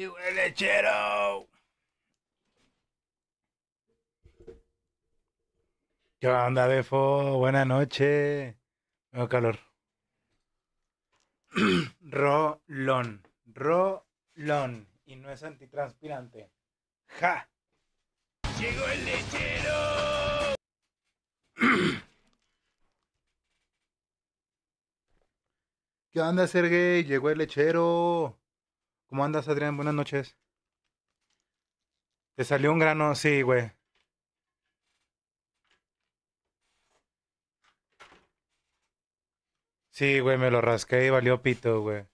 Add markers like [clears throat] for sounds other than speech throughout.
Llegó el lechero. ¿Qué onda, Befo? Buenas noches. Tengo calor. [clears throat] Rolón. Rolón. Y no es antitranspirante. ¡Ja! Llegó el lechero. [clears throat] ¿Qué onda, Sergey? Llegó el lechero. ¿Cómo andas, Adrián? Buenas noches. ¿Te salió un grano? Sí, güey. Sí, güey, me lo rasqué y valió pito, güey.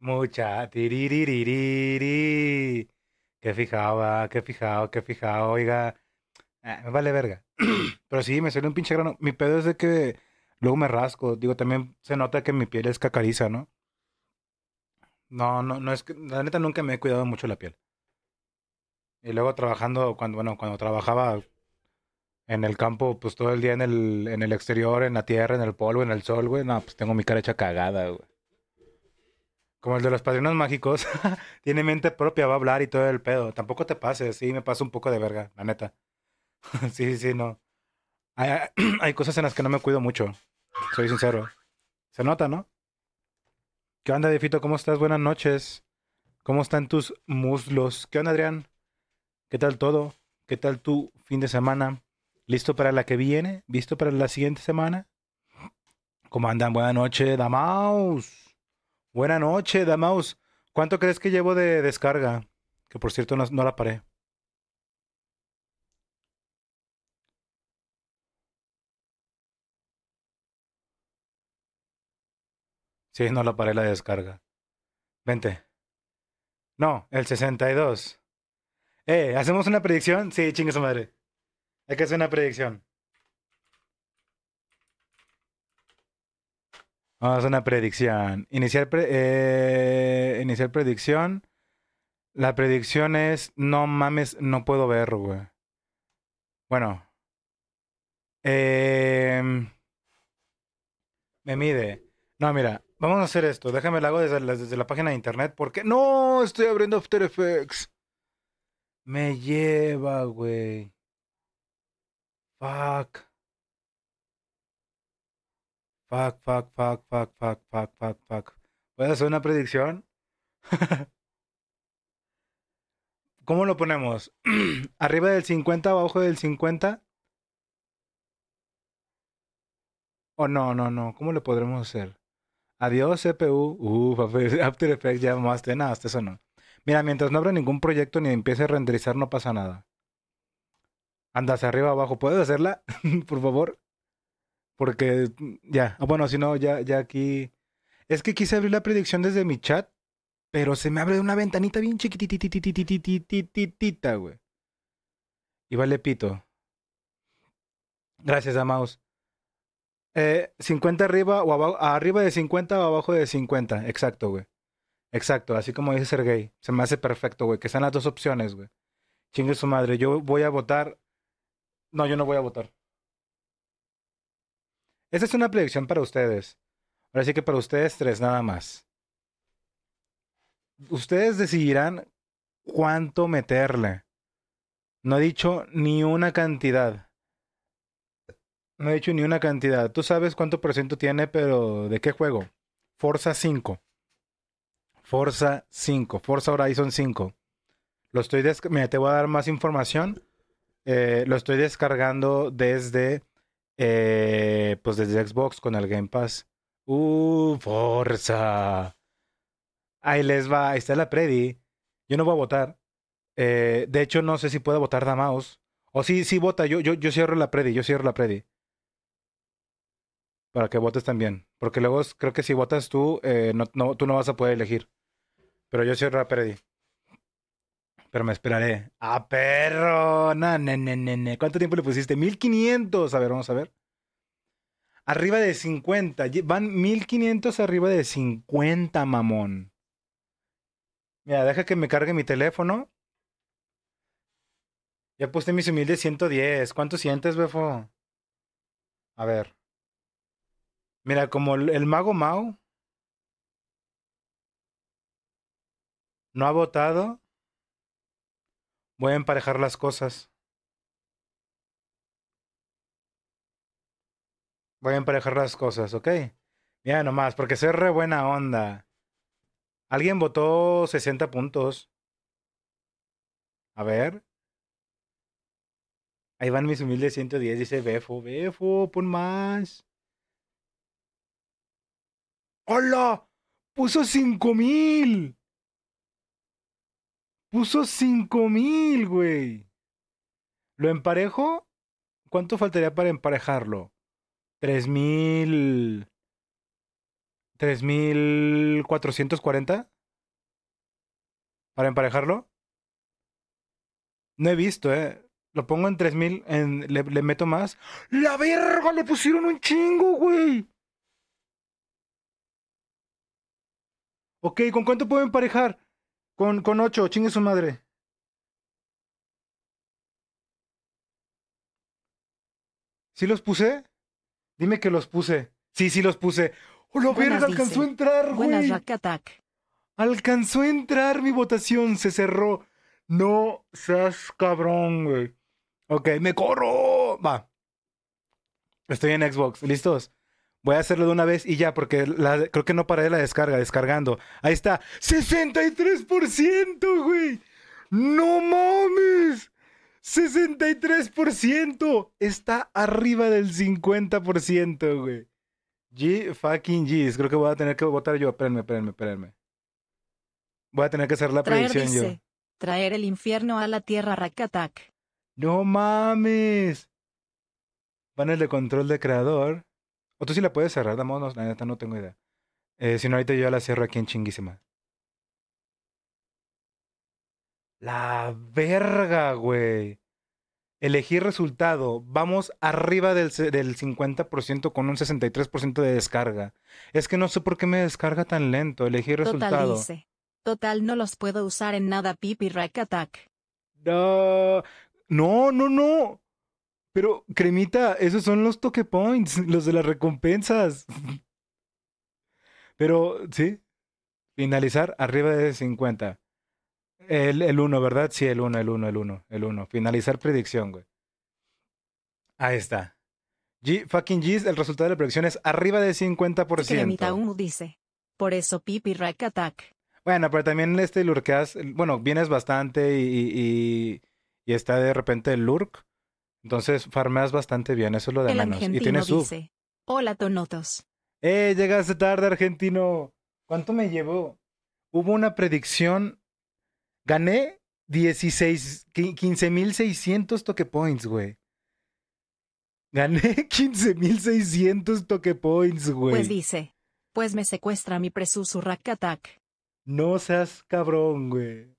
Mucha. Tiririririri. Qué fijado, qué fijado, qué fijado. Oiga, ah, me vale verga. [clears throat] Pero sí, me salió un pinche grano. Mi pedo es de que luego me rasco. Digo, también se nota que mi piel es cacariza, ¿no? No, no, no es que, la neta nunca me he cuidado mucho la piel. Y luego trabajando, cuando, bueno, cuando trabajaba en el campo, pues todo el día en el, en el exterior, en la tierra, en el polvo, en el sol, güey, no, pues tengo mi cara hecha cagada, güey. Como el de los padrinos mágicos, [laughs] tiene mente propia, va a hablar y todo el pedo. Tampoco te pases, sí, me pasa un poco de verga, la neta. [laughs] sí, sí, no. Hay, [clears throat] hay cosas en las que no me cuido mucho, soy sincero. Se nota, ¿no? ¿Qué onda, Defito? ¿Cómo estás? Buenas noches. ¿Cómo están tus muslos? ¿Qué onda, Adrián? ¿Qué tal todo? ¿Qué tal tu fin de semana? ¿Listo para la que viene? ¿Visto para la siguiente semana? ¿Cómo andan? Buenas noches, Damaus. Buenas noches, Damaus. ¿Cuánto crees que llevo de descarga? Que por cierto no la paré. Sí, no la paré la descarga. Vente. No, el 62. Eh, ¿hacemos una predicción? Sí, chingue su madre. Hay que hacer una predicción. Vamos a hacer una predicción. Iniciar, pre- eh, iniciar predicción. La predicción es, no mames, no puedo ver, güey. Bueno. em, me mide. No, mira, vamos a hacer esto. Déjame lo hago desde la, página de internet porque... No, estoy abriendo After Effects. Me lleva, güey. Fuck. Fuck, fuck, fuck, fuck, fuck, fuck, fuck, fuck. ¿Puedes hacer una predicción? [laughs] ¿Cómo lo ponemos? [clears throat] ¿Arriba del 50, abajo del 50? O no, no, no. ¿Cómo lo podremos hacer? Adiós, CPU. Uf, [laughs] After Effects ya más de nada, hasta eso no. Mira, mientras no abra ningún proyecto ni empiece a renderizar, no pasa nada. Anda hacia arriba, abajo. ¿Puedes hacerla? [laughs] Por favor. Porque ya. Ah, Bueno, si no, ya, ya aquí. Es que quise abrir la predicción desde mi chat, pero se me abre una ventanita bien chiquitititititititititita, güey. Y vale pito. Gracias, Amaus. Eh, 50 arriba o abajo, arriba de 50 o abajo de 50. Exacto, güey. Exacto, así como dice Sergey. Se me hace perfecto, güey. Que sean las dos opciones, güey. Chingue su madre. Yo voy a votar. No, yo no voy a votar. Esta es una predicción para ustedes. Ahora sí que para ustedes tres nada más. Ustedes decidirán cuánto meterle. No he dicho ni una cantidad. No he dicho ni una cantidad. Tú sabes cuánto por ciento tiene, pero ¿de qué juego? Forza 5. Forza 5. Forza Horizon 5. Lo estoy Mira, te voy a dar más información. Eh, lo estoy descargando desde eh, pues desde Xbox con el Game Pass. Uh, Forza. Ahí les va, ahí está la predi. Yo no voy a votar. Eh, de hecho, no sé si puedo votar Damaus. O sí, sí vota. Yo, yo, yo cierro la predi, yo cierro la predi. Para que votes también. Porque luego creo que si votas tú, eh, no, tú no vas a poder elegir. Pero yo la predi. Pero me esperaré. ¡Ah, perro! Ne, ne, ne. ¿Cuánto tiempo le pusiste? 1500. A ver, vamos a ver. Arriba de 50. Lle- Van 1500 arriba de 50, mamón. Mira, deja que me cargue mi teléfono. Ya puse mis humildes 110. ¿Cuánto sientes, Befo? A ver. Mira, como el, mago Mao. No ha votado. Voy a emparejar las cosas. Voy a emparejar las cosas, ¿ok? Mira nomás, porque soy re buena onda. Alguien votó 60 puntos. A ver. Ahí van mis humildes 110, dice Befo. Befo, pon más. ¡Hola! Puso 5000. Puso 5000, güey. ¿Lo emparejo? ¿Cuánto faltaría para emparejarlo? 3000. 3440 para emparejarlo. No he visto, eh. Lo pongo en 3000, en, le, le meto más. ¡La verga! Le pusieron un chingo, güey. Ok, ¿con cuánto puedo emparejar? Con, con 8, chingue su madre. ¿Sí los puse? Dime que los puse. Sí, sí los puse. ¡Oh, la Buenas, verga! Alcanzó a entrar, Buenas, güey. Rack Attack. Alcanzó a entrar mi votación, se cerró. No seas cabrón, güey. Ok, me corro. Va. Estoy en Xbox, ¿listos? Voy a hacerlo de una vez y ya, porque la- creo que no paré la descarga, descargando. Ahí está. ¡63%, güey! ¡No mames! ¡63%! Está arriba del 50%, güey. G fucking G's. Creo que voy a tener que votar yo. Espérenme, espérenme, espérenme. Voy a tener que hacer la Traer predicción yo. dice. Traer el infierno a la tierra Rack Attack. No mames. Panel de control de creador. O tú sí la puedes cerrar, Damos, no, la neta no tengo idea. Eh, si no, ahorita yo ya la cierro aquí en chinguísima. La verga, güey. Elegí resultado. Vamos arriba del, del 50% con un 63% de descarga. Es que no sé por qué me descarga tan lento. Elegí Total resultado. dice. Total no los puedo usar en nada pipi Rack Attack. No, no, no, no. Pero, Cremita, esos son los toque points, [laughs] los de las recompensas. Pero, sí. Finalizar arriba de 50. El, el 1, ¿verdad? Sí, el 1, el 1, el 1, el 1. Finalizar predicción, güey. Ahí está. G, fucking G's, el resultado de la predicción es arriba de 50%. Cremita 1 dice. Por eso pipi Rack Attack. Bueno, pero también este lurkeas, bueno, vienes bastante y, y, y- y está de repente el lurk. Entonces farmeas bastante bien, eso es lo de El menos. Y tienes sub. dice. Hola Tonotos. ¡Eh! Llegaste tarde, argentino. ¿Cuánto me llevó? Hubo una predicción. Gané 16, qui- 15.600 toque points, güey. Gané [laughs] 15.600 toque points, güey. Pues dice. Pues me secuestra mi presusu Rack Attack. No seas cabrón, güey.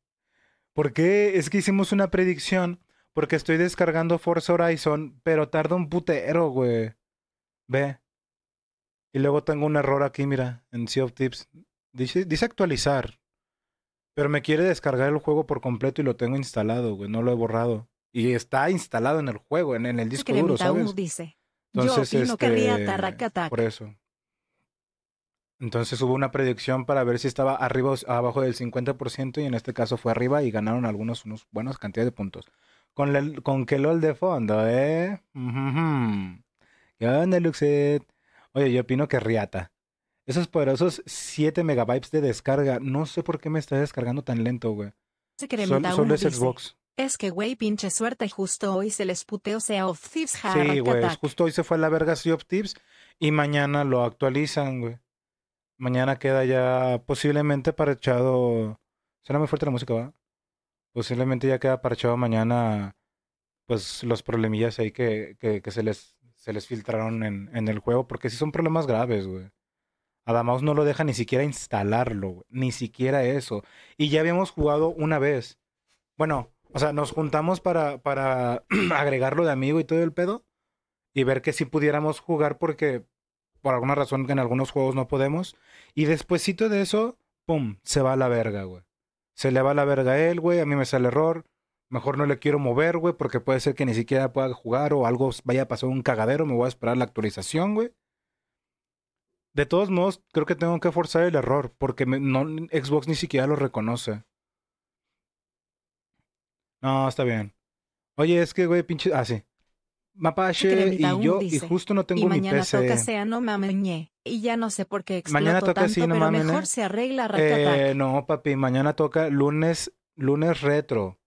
¿Por qué? Es que hicimos una predicción. Porque estoy descargando Forza Horizon, pero tarda un putero, güey. Ve. Y luego tengo un error aquí, mira, en Sea of Tips. Dice, dice actualizar. Pero me quiere descargar el juego por completo y lo tengo instalado, güey. No lo he borrado. Y está instalado en el juego, en, en el disco duro, Cremita 1 ¿sabes? dice. Entonces, Yo este, Attack. por eso. Entonces hubo una predicción para ver si estaba arriba o abajo del 50% y en este caso fue arriba y ganaron algunos unos buenos cantidades de puntos. Con, el, con que LOL de fondo, ¿eh? Ujujú. ¿Qué onda, Luxet? Oye, yo opino que riata. Esos poderosos 7 megabytes de descarga, no sé por qué me está descargando tan lento, güey. Solo 1 es. Xbox. Es que güey pinche suerte justo hoy se les puteó Sea of Thieves ja, Sí, güey. Justo hoy se fue a la verga Sea of Tips y mañana lo actualizan, güey. Mañana queda ya posiblemente parchado. Suena muy fuerte la música, ¿va? Posiblemente ya queda parchado mañana, pues los problemillas ahí que, que, se les, se les filtraron en, en el juego, porque sí son problemas graves, güey. Adamaus no lo deja ni siquiera instalarlo, güey. Ni siquiera eso. Y ya habíamos jugado una vez. Bueno, o sea, nos juntamos para, para [clears throat] agregarlo de amigo y todo el pedo. Y ver que si pudiéramos jugar porque por alguna razón en algunos juegos no podemos. Y despuesito de eso, pum, se va a la verga, güey. Se le va la verga a él, güey. A mí me sale error. Mejor no le quiero mover, güey, porque puede ser que ni siquiera pueda jugar o algo vaya a pasar un cagadero. Me voy a esperar la actualización, güey. De todos modos, creo que tengo que forzar el error porque me- no, Xbox ni siquiera lo reconoce. No, está bien. Oye, es que, güey, pinche... Ah, sí. Mapache y yo, y justo no Y tengo mi mañana PC. toca sea no mameñe. Y ya no sé por qué exploto Mañana toca tanto, sí, no pero mamen, mejor ¿eh? se arregla. Eh, no, papi, mañana toca lunes, lunes retro.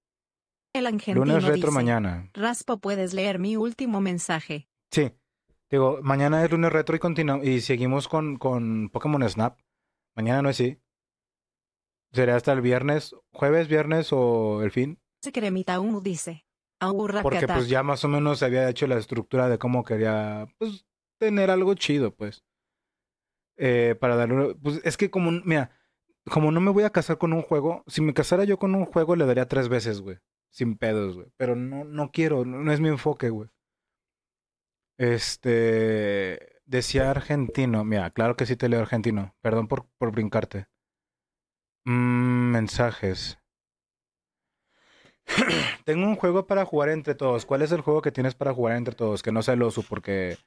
El argentino Lunes retro dice, mañana. Raspo, puedes leer mi último mensaje. Sí. Digo, mañana es lunes retro y continuamos y seguimos con, con Pokémon Snap. Mañana no es sí. Será hasta el viernes, jueves, viernes o el fin. Se cremita uno dice. Aburra Porque pues ya más o menos se había hecho la estructura de cómo quería, pues, tener algo chido, pues. Eh, para darle, pues es que como, mira, como no me voy a casar con un juego, si me casara yo con un juego le daría tres veces, güey. Sin pedos, güey. Pero no, no quiero, no, es mi enfoque, güey. Este, decía argentino, mira, claro que sí te leo argentino. Perdón por, por brincarte. Mm, mensajes. [clears throat] Tengo un juego para jugar entre todos. ¿Cuál es el juego que tienes para jugar entre todos? Que no sea el oso, porque.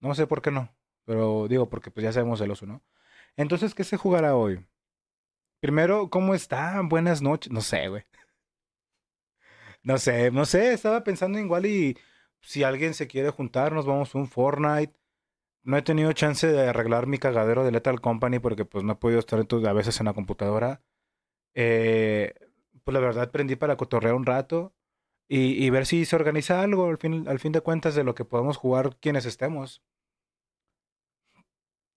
No sé por qué no. Pero digo, porque pues ya sabemos el oso, ¿no? Entonces, ¿qué se jugará hoy? Primero, ¿cómo está? Buenas noches. No sé, güey. [laughs] No sé, no sé. Estaba pensando igual y si alguien se quiere juntar, nos vamos a un Fortnite. No he tenido chance de arreglar mi cagadero de Lethal Company porque pues no he podido estar a veces en la computadora. Eh, pues la verdad prendí para cotorrear un rato y, y ver si se organiza algo al fin, al fin de cuentas de lo que podemos jugar quienes estemos.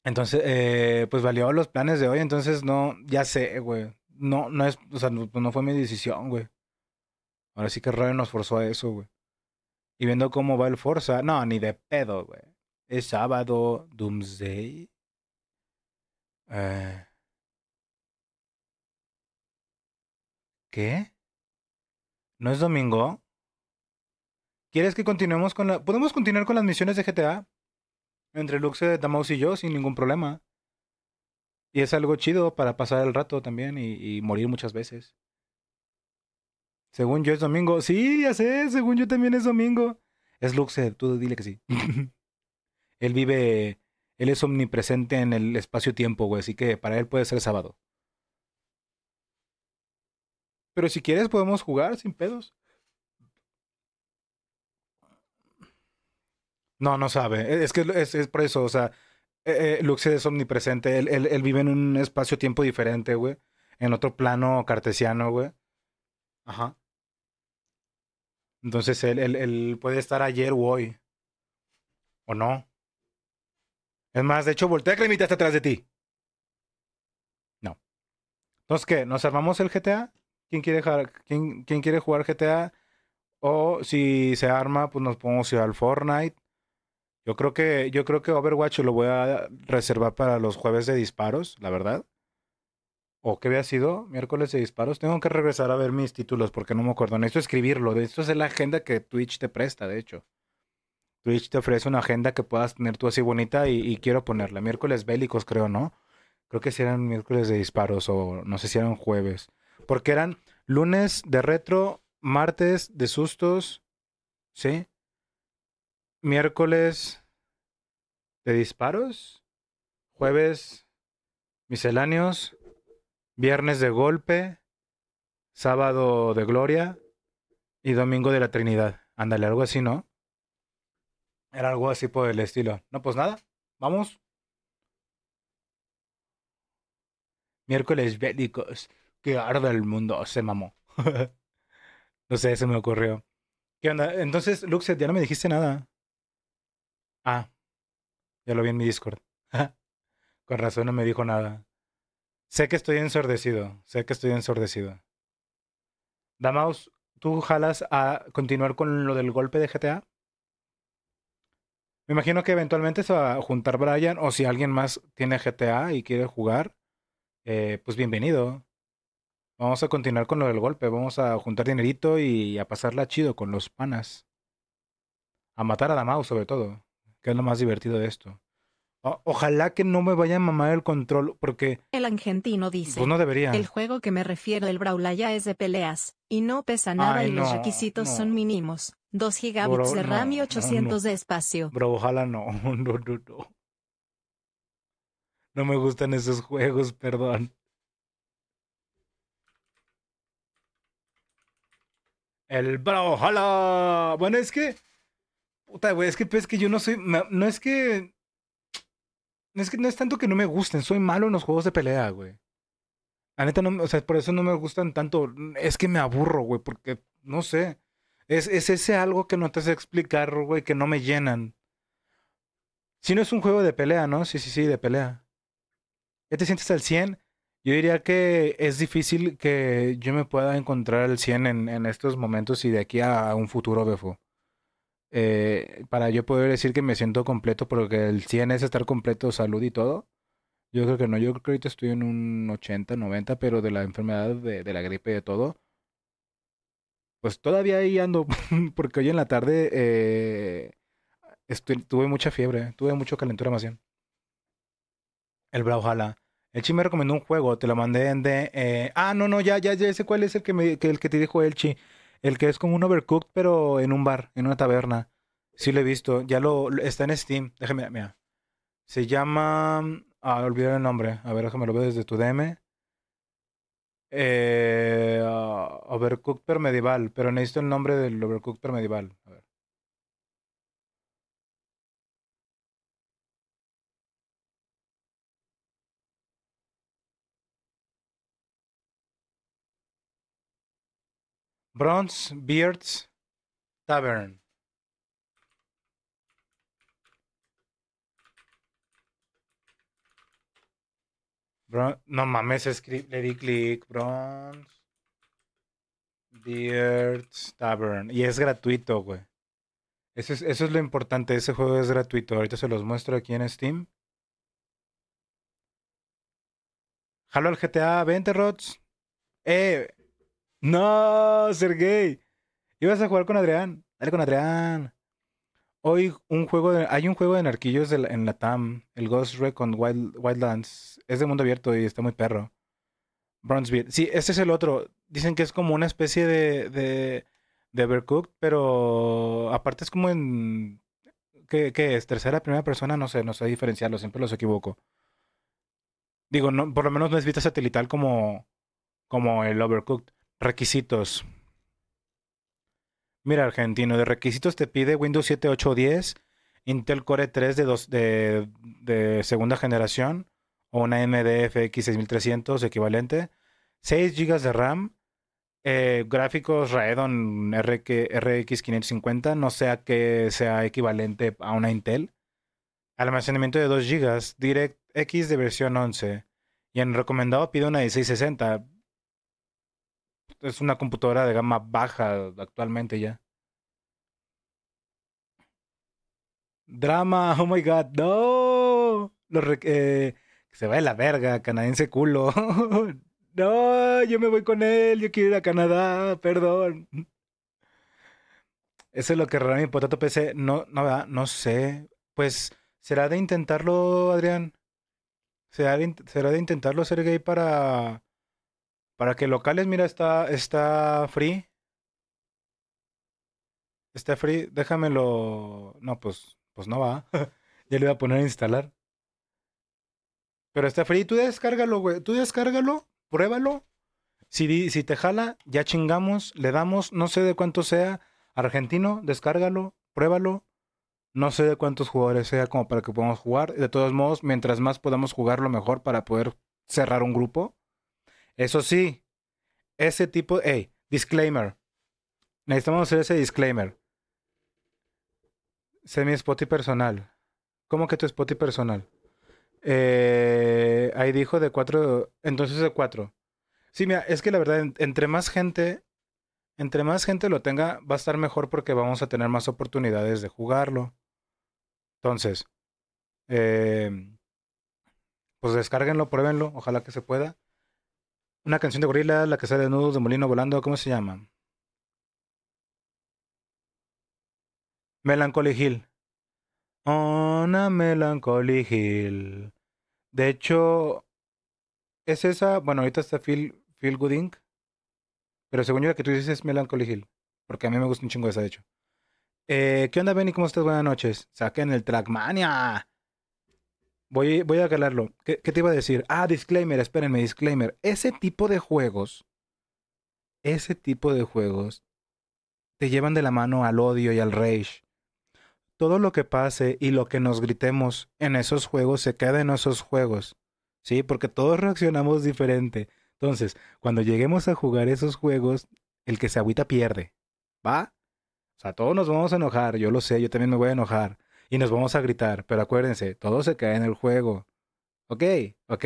Entonces, eh, pues valió los planes de hoy, entonces no, ya sé, güey. No, no es, o sea, no, no fue mi decisión, güey. Ahora sí que Ryan nos forzó a eso, güey. Y viendo cómo va el Forza, no, ni de pedo, güey. Es sábado, Doomsday. Eh, ¿Qué? ¿No es domingo? ¿Quieres que continuemos con la... ¿Podemos continuar con las misiones de GTA? Entre Luxe, Damaus y yo, sin ningún problema. Y es algo chido para pasar el rato también y, y morir muchas veces. Según yo es domingo. Sí, ya sé, según yo también es domingo. Es Luxe, tú dile que sí. [laughs] él vive, él es omnipresente en el espacio-tiempo, güey, así que para él puede ser sábado. Pero si quieres podemos jugar sin pedos. No, no sabe. Es que es, es por eso, o sea, eh, eh, Luxe es omnipresente. Él, él, él vive en un espacio-tiempo diferente, güey. En otro plano cartesiano, güey. Ajá. Entonces él, él, él puede estar ayer o hoy. ¿O no? Es más, de hecho, voltea cremita hasta atrás de ti. No. Entonces, ¿qué? ¿Nos armamos el GTA? ¿Quién quiere, jugar, quién, quién quiere jugar GTA? O si se arma, pues nos podemos ir al Fortnite. Yo creo que, yo creo que Overwatch lo voy a reservar para los jueves de disparos, la verdad. ¿O qué había sido? Miércoles de disparos. Tengo que regresar a ver mis títulos porque no me acuerdo. Necesito escribirlo. Esto es la agenda que Twitch te presta, de hecho. Twitch te ofrece una agenda que puedas tener tú así bonita y, quiero ponerla. Miércoles bélicos, creo, ¿no? Creo que si eran miércoles de disparos o no sé si eran jueves. Porque eran lunes de retro, martes de sustos, ¿sí? Miércoles de disparos, jueves misceláneos, viernes de golpe, sábado de gloria y domingo de la Trinidad. Ándale, algo así, ¿no? Era algo así por el estilo. No, pues nada, vamos. Miércoles bélicos. Que arda el mundo, se mamó. [laughs] no sé, se me ocurrió. ¿Qué onda? Entonces, Luxet, ya no me dijiste nada. Ah, ya lo vi en mi Discord. [laughs] Con razón no me dijo nada. Sé que estoy ensordecido. Sé que estoy ensordecido. Damaus, ¿tú jalas a continuar con lo del golpe de GTA? Me imagino que eventualmente se va a juntar Brian o si alguien más tiene GTA y quiere jugar, eh, pues bienvenido. Vamos a continuar con lo del golpe. Vamos a juntar dinerito y a pasarla chido con los panas. A matar a Damaus sobre todo, que es lo más divertido de esto. O- ojalá que no me vaya a mamar el control, porque El argentino dice. pues no debería. El juego que me refiero el Brawlhalla es de peleas, y no pesa nada Ay, y los requisitos no. son mínimos. 2 gigabits Bro, de RAM y no, no, 800 de espacio. Bro, ojalá no. [laughs] No, no, no. No me gustan esos juegos, perdón. El Brawlhalla. Bueno, es que. Puta, güey, es que, pues, es que yo no soy. No, es que. No es que no es tanto que no me gusten, soy malo en los juegos de pelea, güey. La neta, no, o sea, por eso no me gustan tanto. Es que me aburro, güey, porque, no sé. Es, es ese algo que no te sé explicar, güey, que no me llenan. Si no es un juego de pelea, ¿no? Sí, sí, sí, de pelea. ¿Ya te sientes al 100? Yo diría que es difícil que yo me pueda encontrar al 100 en, en estos momentos y de aquí a un futuro, Befo. Eh, para yo poder decir que me siento completo, porque el 100 es estar completo, salud y todo. Yo creo que no, yo creo que estoy en un 80, 90, pero de la enfermedad, de, la gripe de todo, pues todavía ahí ando, [laughs] porque hoy en la tarde eh, tuve mucha fiebre, tuve mucho calentura más bien. El Brawlhalla. El Chi me recomendó un juego, te lo mandé en de... eh, ah, no, no, ya, ya, ya sé cuál es el que, que, el que te dijo el Chi. El que es como un Overcooked, pero en un bar, en una taberna. Sí lo he visto, ya lo, está en Steam. Déjame, mira. Se llama... Ah, olvidé el nombre. A ver, déjame lo veo desde tu DM. Eh, ah, Overcooked per medieval, pero necesito el nombre del Overcooked per medieval. Bronze Beards Tavern. Bron- no mames, le di clic. Bronze Beards Tavern. Y es gratuito, güey. Eso es, eso es lo importante. Ese juego es gratuito. Ahorita se los muestro aquí en Steam. Jalo al GTA 20, Rods. Eh, no, Sergey. Ibas a jugar con Adrián. Dale con Adrián. Hoy un juego de, hay un juego de narquillos en la TAM, el Ghost Recon Wild, Wildlands. Es de mundo abierto y está muy perro. Bronzebeard. Sí, ese es el otro. Dicen que es como una especie de, de, Overcooked, pero aparte es como en... ¿Qué, qué es? ¿Tercera, primera persona? No sé, no sé diferenciarlo, siempre los equivoco. Digo, no, por lo menos no es vista satelital como, como el Overcooked. Requisitos. Mira, argentino, de requisitos te pide Windows 7, 8 o 10, Intel Core 3 de, dos, de, de segunda generación o una AMD FX 6300 equivalente, 6 GB de RAM, eh, gráficos Radeon RX, RX 550, no sea que sea equivalente a una Intel, almacenamiento de 2 GB, DirectX de versión 11 y en recomendado pide una 1660 es una computadora de gama baja actualmente ya. Drama, oh my god, no. Eh, se va de la verga, canadiense culo. [laughs] No, yo me voy con él, yo quiero ir a Canadá, perdón. Eso es lo que rara mi potato PC. No, no, no sé. Pues, ¿será de intentarlo, Adrián? ¿Será de, será de intentarlo ser gay para, para que locales, mira, está, está free. Está free, déjamelo. No, pues, pues no va. [laughs] Ya le voy a poner a instalar. Pero está free, tú descárgalo, güey. Tú descárgalo, pruébalo. Si, si te jala, ya chingamos, le damos, no sé de cuánto sea. Argentino, descárgalo, pruébalo. No sé de cuántos jugadores sea como para que podamos jugar. De todos modos, mientras más podamos jugarlo mejor para poder cerrar un grupo. Eso sí, ese tipo, hey, disclaimer. Necesitamos hacer ese disclaimer. Sé mi Spotify personal. ¿Cómo que tu Spotify personal? Eh, ahí dijo de cuatro, entonces de cuatro. Sí, mira, es que la verdad, en- entre más gente, entre más gente lo tenga, va a estar mejor porque vamos a tener más oportunidades de jugarlo. Entonces, eh, pues descárguenlo, pruébenlo, ojalá que se pueda. Una canción de gorila, la que sale de nudos de molino volando, ¿cómo se llama? Melancholy Hill. On a Melancholy Hill. De hecho, es esa, bueno, ahorita está Feel, Feel Good Inc., pero según yo la que tú dices es Melancholy Hill, porque a mí me gusta un chingo esa, de hecho. Eh, ¿qué onda, Benny? ¿Cómo estás? Buenas noches. Saquen el Trackmania. Voy, voy a calarlo. ¿Qué, qué te iba a decir? Ah, disclaimer, espérenme, disclaimer. Ese tipo de juegos, ese tipo de juegos, te llevan de la mano al odio y al rage. Todo lo que pase y lo que nos gritemos en esos juegos se queda en esos juegos. ¿Sí? Porque todos reaccionamos diferente. Entonces, cuando lleguemos a jugar esos juegos, el que se agüita pierde. ¿Va? O sea, todos nos vamos a enojar, yo lo sé, yo también me voy a enojar. Y nos vamos a gritar, pero acuérdense, todo se cae en el juego. Ok, ok.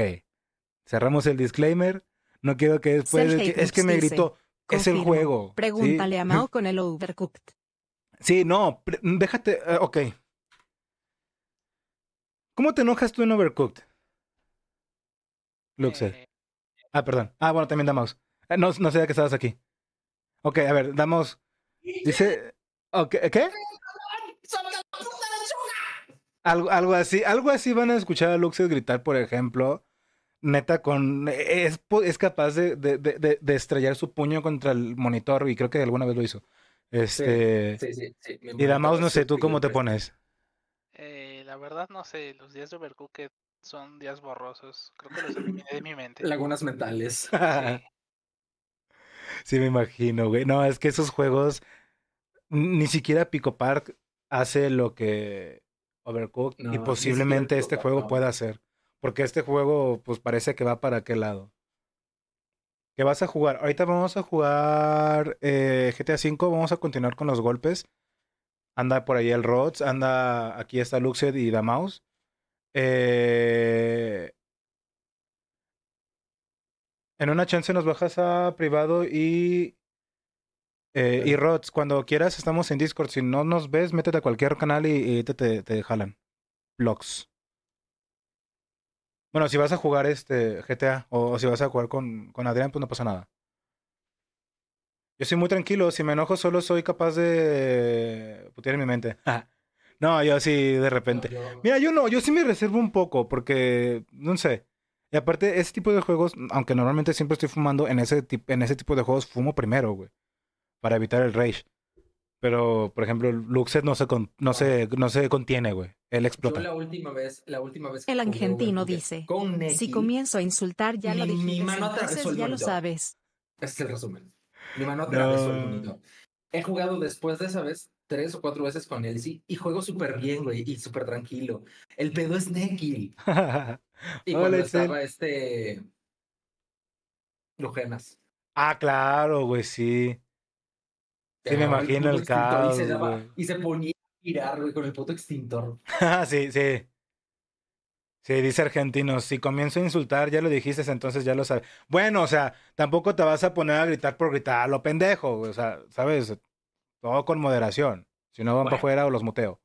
Cerramos el disclaimer. No quiero que después... Es que me gritó, es el juego. ¿sí? Pregúntale a Mao con el Overcooked. Sí, no, pre- déjate, eh, ok. ¿Cómo te enojas tú en Overcooked? Luxer. Eh, Ah, perdón. Ah, bueno, también Damos. Eh, no, no sabía que estabas aquí. Ok, a ver, Damos. Dice. ok, ¿Qué? Algo, algo así, algo así van a escuchar a Luxer gritar, por ejemplo. Neta, con. Es, es capaz de, de, de, de- de estrellar su puño contra el monitor, y creo que alguna vez lo hizo. Este. Sí, sí, sí. Y monitor Damaus, no sé, ¿tú cómo te pones? eh, la verdad no sé, los días de Overcooked son días borrosos. Creo que los eliminé de mi mente. [laughs] Lagunas mentales. [laughs] Sí. [laughs] Sí, me imagino, güey. No, es que esos juegos, ni siquiera Pico Park hace lo que Overcooked No, y posiblemente este juego no. pueda hacer. Porque este juego, pues parece que va para aquel lado. ¿Qué vas a jugar? Ahorita vamos a jugar eh, GTA V, vamos a continuar con los golpes. Anda por ahí el Rods, anda, aquí está Luxed y Damaus. Eh, en una chance nos bajas a privado y. eh, y Rods, cuando quieras estamos en Discord. Si no nos ves, métete a cualquier canal y, y te, te, te jalan. Blogs. Bueno, si vas a jugar este GTA o, si vas a jugar con, con Adrián, pues no pasa nada. Yo soy muy tranquilo. Si me enojo, solo soy capaz de putear en mi mente. [laughs] no, yo sí, de repente. No, yo- Mira, yo no, yo sí me reservo un poco porque, no sé. Y aparte, ese tipo de juegos, aunque normalmente siempre estoy fumando, en ese, en ese tipo de juegos fumo primero, güey. Para evitar el rage. Pero, por ejemplo, Luxet no se, con- no se, no se contiene, güey. Él Yo explota. la última vez, la última vez que El argentino dice, Con Neki, Si comienzo a insultar ya lo Mi- mi dijiste, mano entonces atravesó el ya lo sabes. Este es el resumen. Mi mano atravesó el No. monitor. He jugado después de esa vez tres o cuatro veces con Elsie y juego súper bien, güey, y súper tranquilo. El pedo es Neki. [laughs] Y Hola, cuando Itzel. estaba este. Lujenas. ah, claro, güey, sí. Sí, me imagino el caos, Y se, daba- güey. y se ponía a tirar, güey, con el puto extintor. [laughs] sí, sí. Sí, dice argentino, si comienzo a insultar, ya lo dijiste, entonces ya lo sabes. Bueno, o sea, tampoco te vas a poner a gritar por gritar, lo pendejo, güey, o sea, ¿sabes? Todo con moderación. Si no van para Bueno. afuera o los muteo.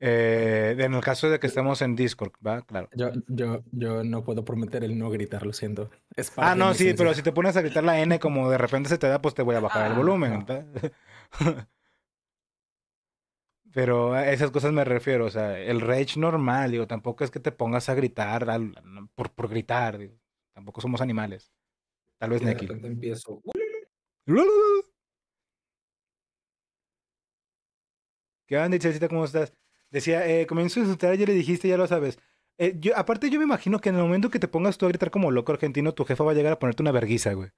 Eh, en el caso de que estemos en Discord, ¿va? Claro. Yo, yo, yo no puedo prometer el no gritar, lo siento. Es Ah, no, sí, pero si te pones a gritar la N [laughs] como de repente se te da, pues te voy a bajar el Ah, volumen. [laughs] Pero a esas cosas me refiero, o sea, el rage normal, digo, tampoco es que te pongas a gritar al- por, por gritar, digo, tampoco somos animales. Tal vez Neki. repente empiezo. ¿Qué onda, Itzelcita? ¿Cómo estás? Decía, eh, comienzo a insultar, ya le dijiste, ya lo sabes. Eh, yo, aparte, yo me imagino que en el momento que te pongas tú a gritar como loco argentino, tu jefa va a llegar a ponerte una verguiza, güey.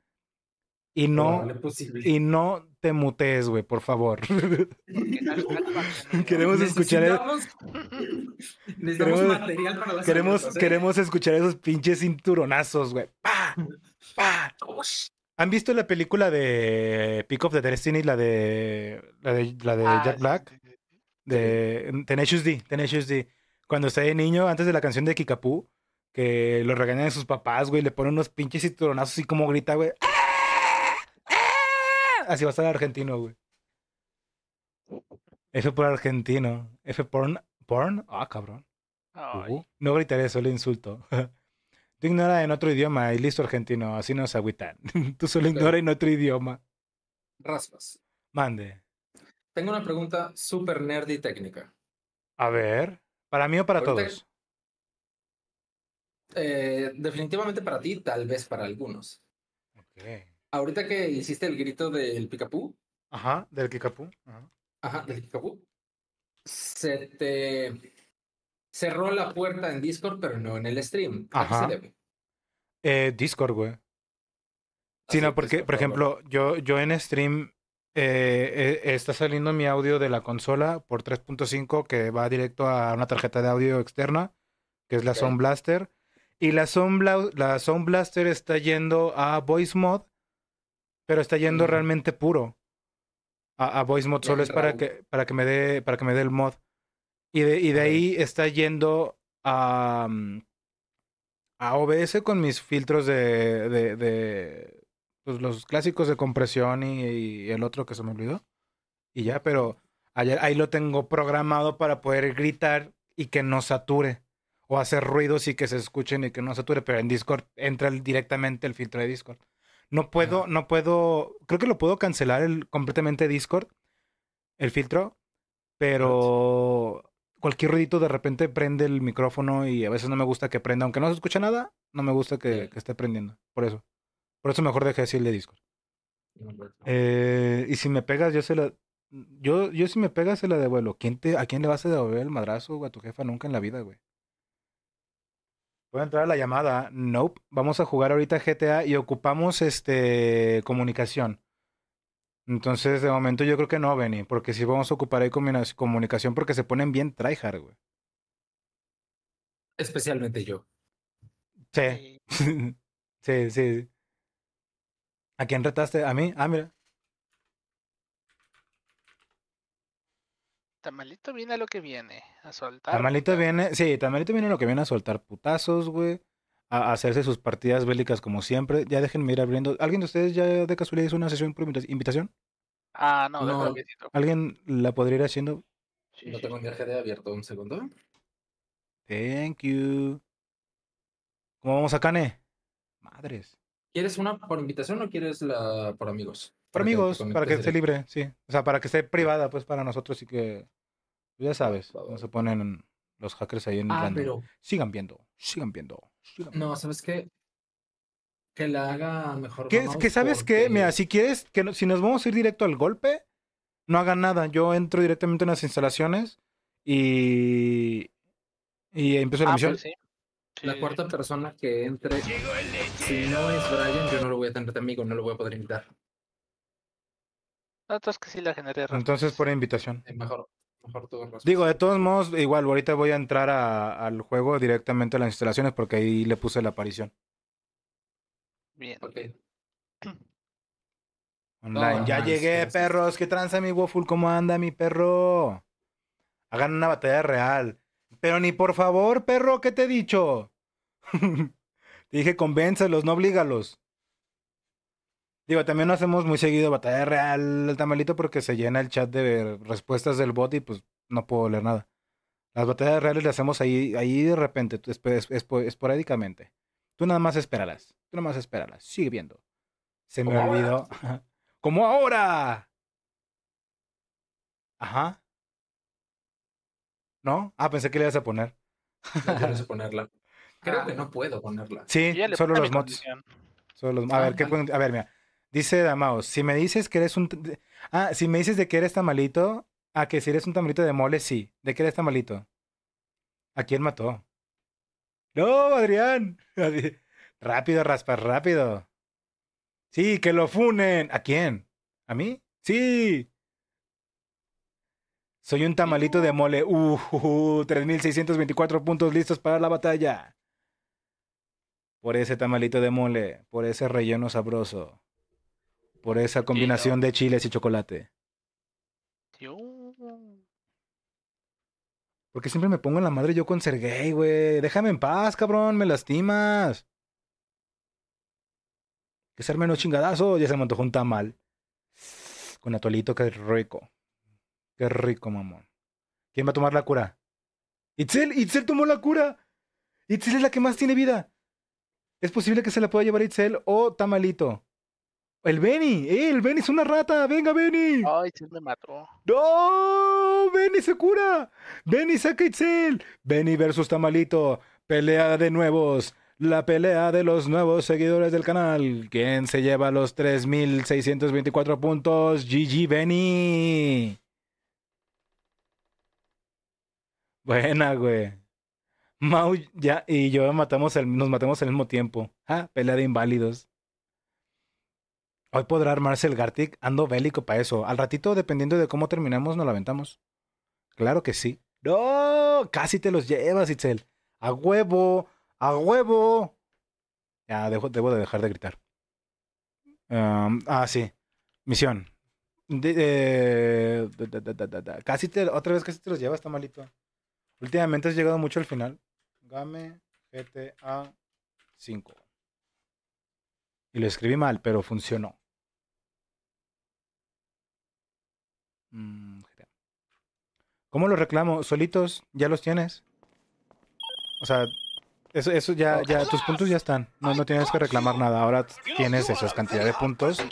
Y no, posible. y no te mutees, güey, por favor. [laughs] Queremos escuchar el- Necesitamos, [laughs] necesitamos Queremos- material para las queremos, ¿eh? queremos escuchar esos pinches cinturonazos, güey. ¡Pa! ¡Pa! ¿Han visto la película de Pick of the Destiny, la de la de, la de Ah, Jack sí, Black? De Tenacious D, Tenacious D. Cuando está de niño, antes de la canción de Kikapú, que lo regañan de sus papás, güey, le ponen unos pinches cinturonazos y como grita, güey. ¡Ah! ¡Ah! Así va a estar argentino, güey. F por argentino. F porn. ¿Porn? Ah, cabrón. Uh, no gritaré, solo insulto. [laughs] Tú ignora en otro idioma y listo, argentino. Así nos agüitan. [laughs] Tú solo ignora en otro idioma. Raspas. Mande. Tengo una pregunta súper nerdy técnica. A ver. ¿Para mí o para Ahorita- todos? Eh, definitivamente para ti, tal vez para algunos. Ok. Ahorita que hiciste el grito del picapú, Ajá, del Kikapú. Ajá. ajá, del picapú, se te cerró la puerta en Discord, pero no en el stream. ¿A qué Ajá. se debe? Eh, Discord, güey. Sí, Así, no, porque, por ejemplo, yo, yo en stream eh, eh, está saliendo mi audio de la consola por 3.5 que va directo a una tarjeta de audio externa, que es la. Sound Blaster. Y la Sound, Blau- la Sound Blaster está yendo a Voice Mod, pero está yendo Ujú. realmente puro. A, a Voice Mod solo Bien es para que, para que me dé, para que me dé el mod. Y de, y de ahí está yendo a, mm, a OBS con mis filtros de, de, de, pues, los clásicos de compresión y, y el otro que se me olvidó. Y ya, pero ayer, ahí lo tengo programado para poder gritar y que no sature. O hacer ruidos y que se escuchen y que no sature. Pero en Discord entra directamente el filtro de Discord. No puedo, Ajá. no puedo. Creo que lo puedo cancelar el, completamente Discord. El filtro. Pero cualquier ruidito de repente prende el micrófono y a veces no me gusta que prenda. Aunque no se escucha nada, no me gusta que, Sí. que esté prendiendo. Por eso. Por eso mejor dejé así el de Discord. Eh, y si me pegas, yo se la. Yo, yo si me pegas, se la devuelvo. ¿Quién te, ¿A quién le vas a devolver el madrazo o a tu jefa? Nunca en la vida, güey. Voy a entrar a la llamada. Nope. Vamos a jugar ahorita GTA y ocupamos este comunicación. Entonces, de momento yo creo que no, Benny. Porque si vamos a ocupar ahí comunicación porque se ponen bien tryhard, güey. Especialmente yo. Sí. Sí, [laughs] sí. ¿A quién retaste? ¿A mí? Ah, mira. Tamalito viene a lo que viene, a soltar. Tamalito putazos. viene, sí, Tamalito viene lo que viene a soltar putazos, güey. A a hacerse sus partidas bélicas como siempre. Ya déjenme ir abriendo. ¿Alguien de ustedes ya de casualidad hizo una sesión por invita- invitación? Ah, no, No. ¿Alguien la podría ir haciendo? Sí, No sí, tengo sí. mi RGD abierto un segundo. Thank you. ¿Cómo vamos a Cane? Madres. ¿Quieres una por invitación o quieres la por amigos? Por Para que te amigos, para que esté libre, sí. O sea, para que esté privada, pues para nosotros y que. pues, Ya sabes, va. se ponen los hackers ahí en Ah, pero Sigan viendo, sigan viendo, sigan viendo. no, ¿sabes qué? Que la haga mejor. ¿Qué, que sabes qué? Mira, porque- si quieres, que no- si nos vamos a ir directo al golpe, no hagan nada. Yo entro directamente en las instalaciones y. Y empiezo la Ah, misión. pues sí. Sí, La cuarta persona que entre, si no es Brian, yo no lo voy a tener de amigo, no lo voy a poder invitar. entonces que sí la generé rápido. Entonces, por invitación. Eh, Mejor, mejor Rasmus. Digo, de todos modos, igual, ahorita voy a entrar a- al juego directamente a las instalaciones porque ahí le puse la aparición. Bien. Ok. [clears throat] Online. No, ya llegué, gracias. perros. ¿Qué tranza mi waffle? ¿Cómo anda mi perro? Hagan una batalla real. Pero ni por favor, perro, ¿qué te he dicho? [laughs] te dije, convéncelos, no oblígalos. Digo, también no hacemos muy seguido batalla real el tamalito porque se llena el chat de respuestas del bot y pues no puedo leer nada. Las batallas reales las hacemos ahí, ahí de repente, esp- esp- esp- esporádicamente. Tú nada más espéralas. Tú nada más espéralas. Sigue viendo. Se me olvidó. [laughs] ¡Como ahora! Ajá. ¿No? Ah, pensé que le ibas a poner. No que ponerla. Creo Ah. que no puedo ponerla. Sí, Yo ya le solo los mods. Solo los- A Ah, ver, ¿qué vale. A ver, mira. Dice Damaos, si me dices que eres un... Ah, si me dices de que eres tamalito... Ah, que si eres un tamalito de mole, sí. ¿De qué eres tamalito? ¿A quién mató? No, Adrián. [laughs] Rápido, raspa, rápido. Sí, que lo funen. ¿A quién? ¿A mí? Sí. Soy un tamalito de mole. Uh, uh, uh, 3624 puntos listos para la batalla. Por ese tamalito de mole, por ese relleno sabroso, por esa combinación de chiles y chocolate. Yo- Porque siempre me pongo en la madre yo con ser gay, güey. Déjame en paz, cabrón, me lastimas. Que ser menos chingadazo, ya se me antojó un tamal. Con atolito, qué rico. Qué rico, mamón. ¿Quién va a tomar la cura? Itzel, Itzel tomó la cura. Itzel es la que más tiene vida. Es posible que se la pueda llevar Itzel o Tamalito. El Benny, ¡eh! El Benny es una rata. Venga, Benny. Ay, sí me mató. ¡No! ¡Benny se cura! ¡Benny saca Itzel! Benny versus Tamalito. Pelea de nuevos. La pelea de los nuevos seguidores del canal. ¿Quién se lleva los 3.624 puntos? GG Benny. Buena, güey. Mau ya y yo matamos nos matamos al mismo tiempo. Ah, pelea de inválidos. Hoy podrá armarse el Gartic. Ando bélico para eso. Al ratito, dependiendo de cómo terminamos, nos lo aventamos. Claro que sí. ¡No! Casi te los llevas, Itzel. ¡A huevo! ¡A huevo! Ya, dejo- debo de dejar de gritar. Ah, sí. Misión. De- de- da- da. Casi te, otra vez casi te los llevas, está malito. Últimamente has llegado mucho al final. Game GTA 5. Y lo escribí mal, pero funcionó. Mm. ¿Cómo los reclamo? ¿Solitos? ¿Ya los tienes? O sea, eso, ya, tus puntos ya están. No, no tienes que reclamar nada. Ahora tienes esas cantidad de puntos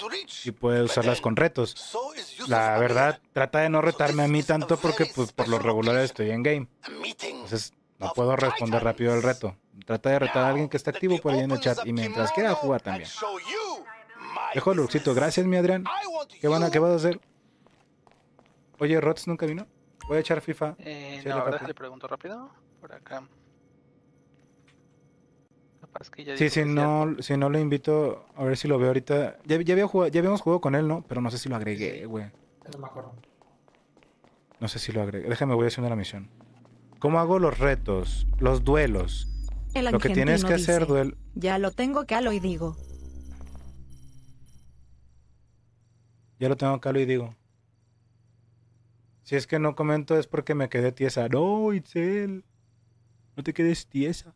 y puedes usarlas con retos. La verdad, trata de no retarme a mí tanto porque pues por lo regular estoy en game. Entonces no puedo responder rápido al reto. Trata de retar a alguien que esté activo por ahí en el chat y mientras quiera jugar también. Dejo el Luxito. Gracias, mi Adrián. ¿Qué, van a, ¿Qué vas a hacer? Oye, Rots nunca vino. Voy a echar FIFA. Eh, no, le ahora le pregunto rápido. Por acá. Capaz que ya Sí, si no, si no lo invito, a ver si lo veo ahorita. Ya, ya, había jugado- ya habíamos jugado con él, ¿no? Pero no sé si lo agregué, güey. No me acuerdo. No sé si lo agregué. Déjame, voy haciendo la misión. ¿Cómo hago los retos? Los duelos. El Lo que tienes que hacer, dice, duel... Ya lo tengo calo y digo. Ya lo tengo acá, lo y digo. Si es que no comento es porque me quedé tiesa. No, Itzel. No te quedes tiesa.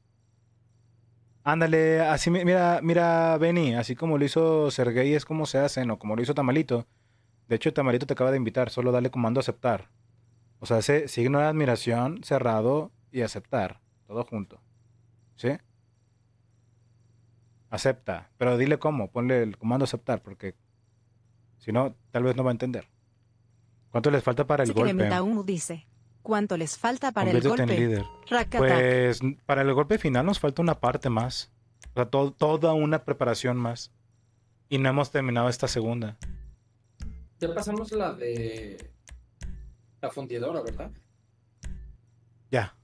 Ándale, así, mi- mira, mira, Benny, así como lo hizo Sergey es como se hacen, o como lo hizo Tamalito. De hecho, Tamalito te acaba de invitar, solo dale comando aceptar. O sea, ese signo de admiración, cerrado y aceptar. Todo junto. ¿Sí? Acepta. Pero dile cómo, ponle el comando aceptar, porque si no, tal vez no va a entender. ¿Cuánto les falta para el golpe? Secremitaum dice. ¿Cuánto les falta para el en golpe? líder. Rakatac. Pues para el golpe final nos falta una parte más. O sea, to- toda una preparación más. Y no hemos terminado esta segunda. Ya pasamos la de la fundidora, ¿verdad? Ya.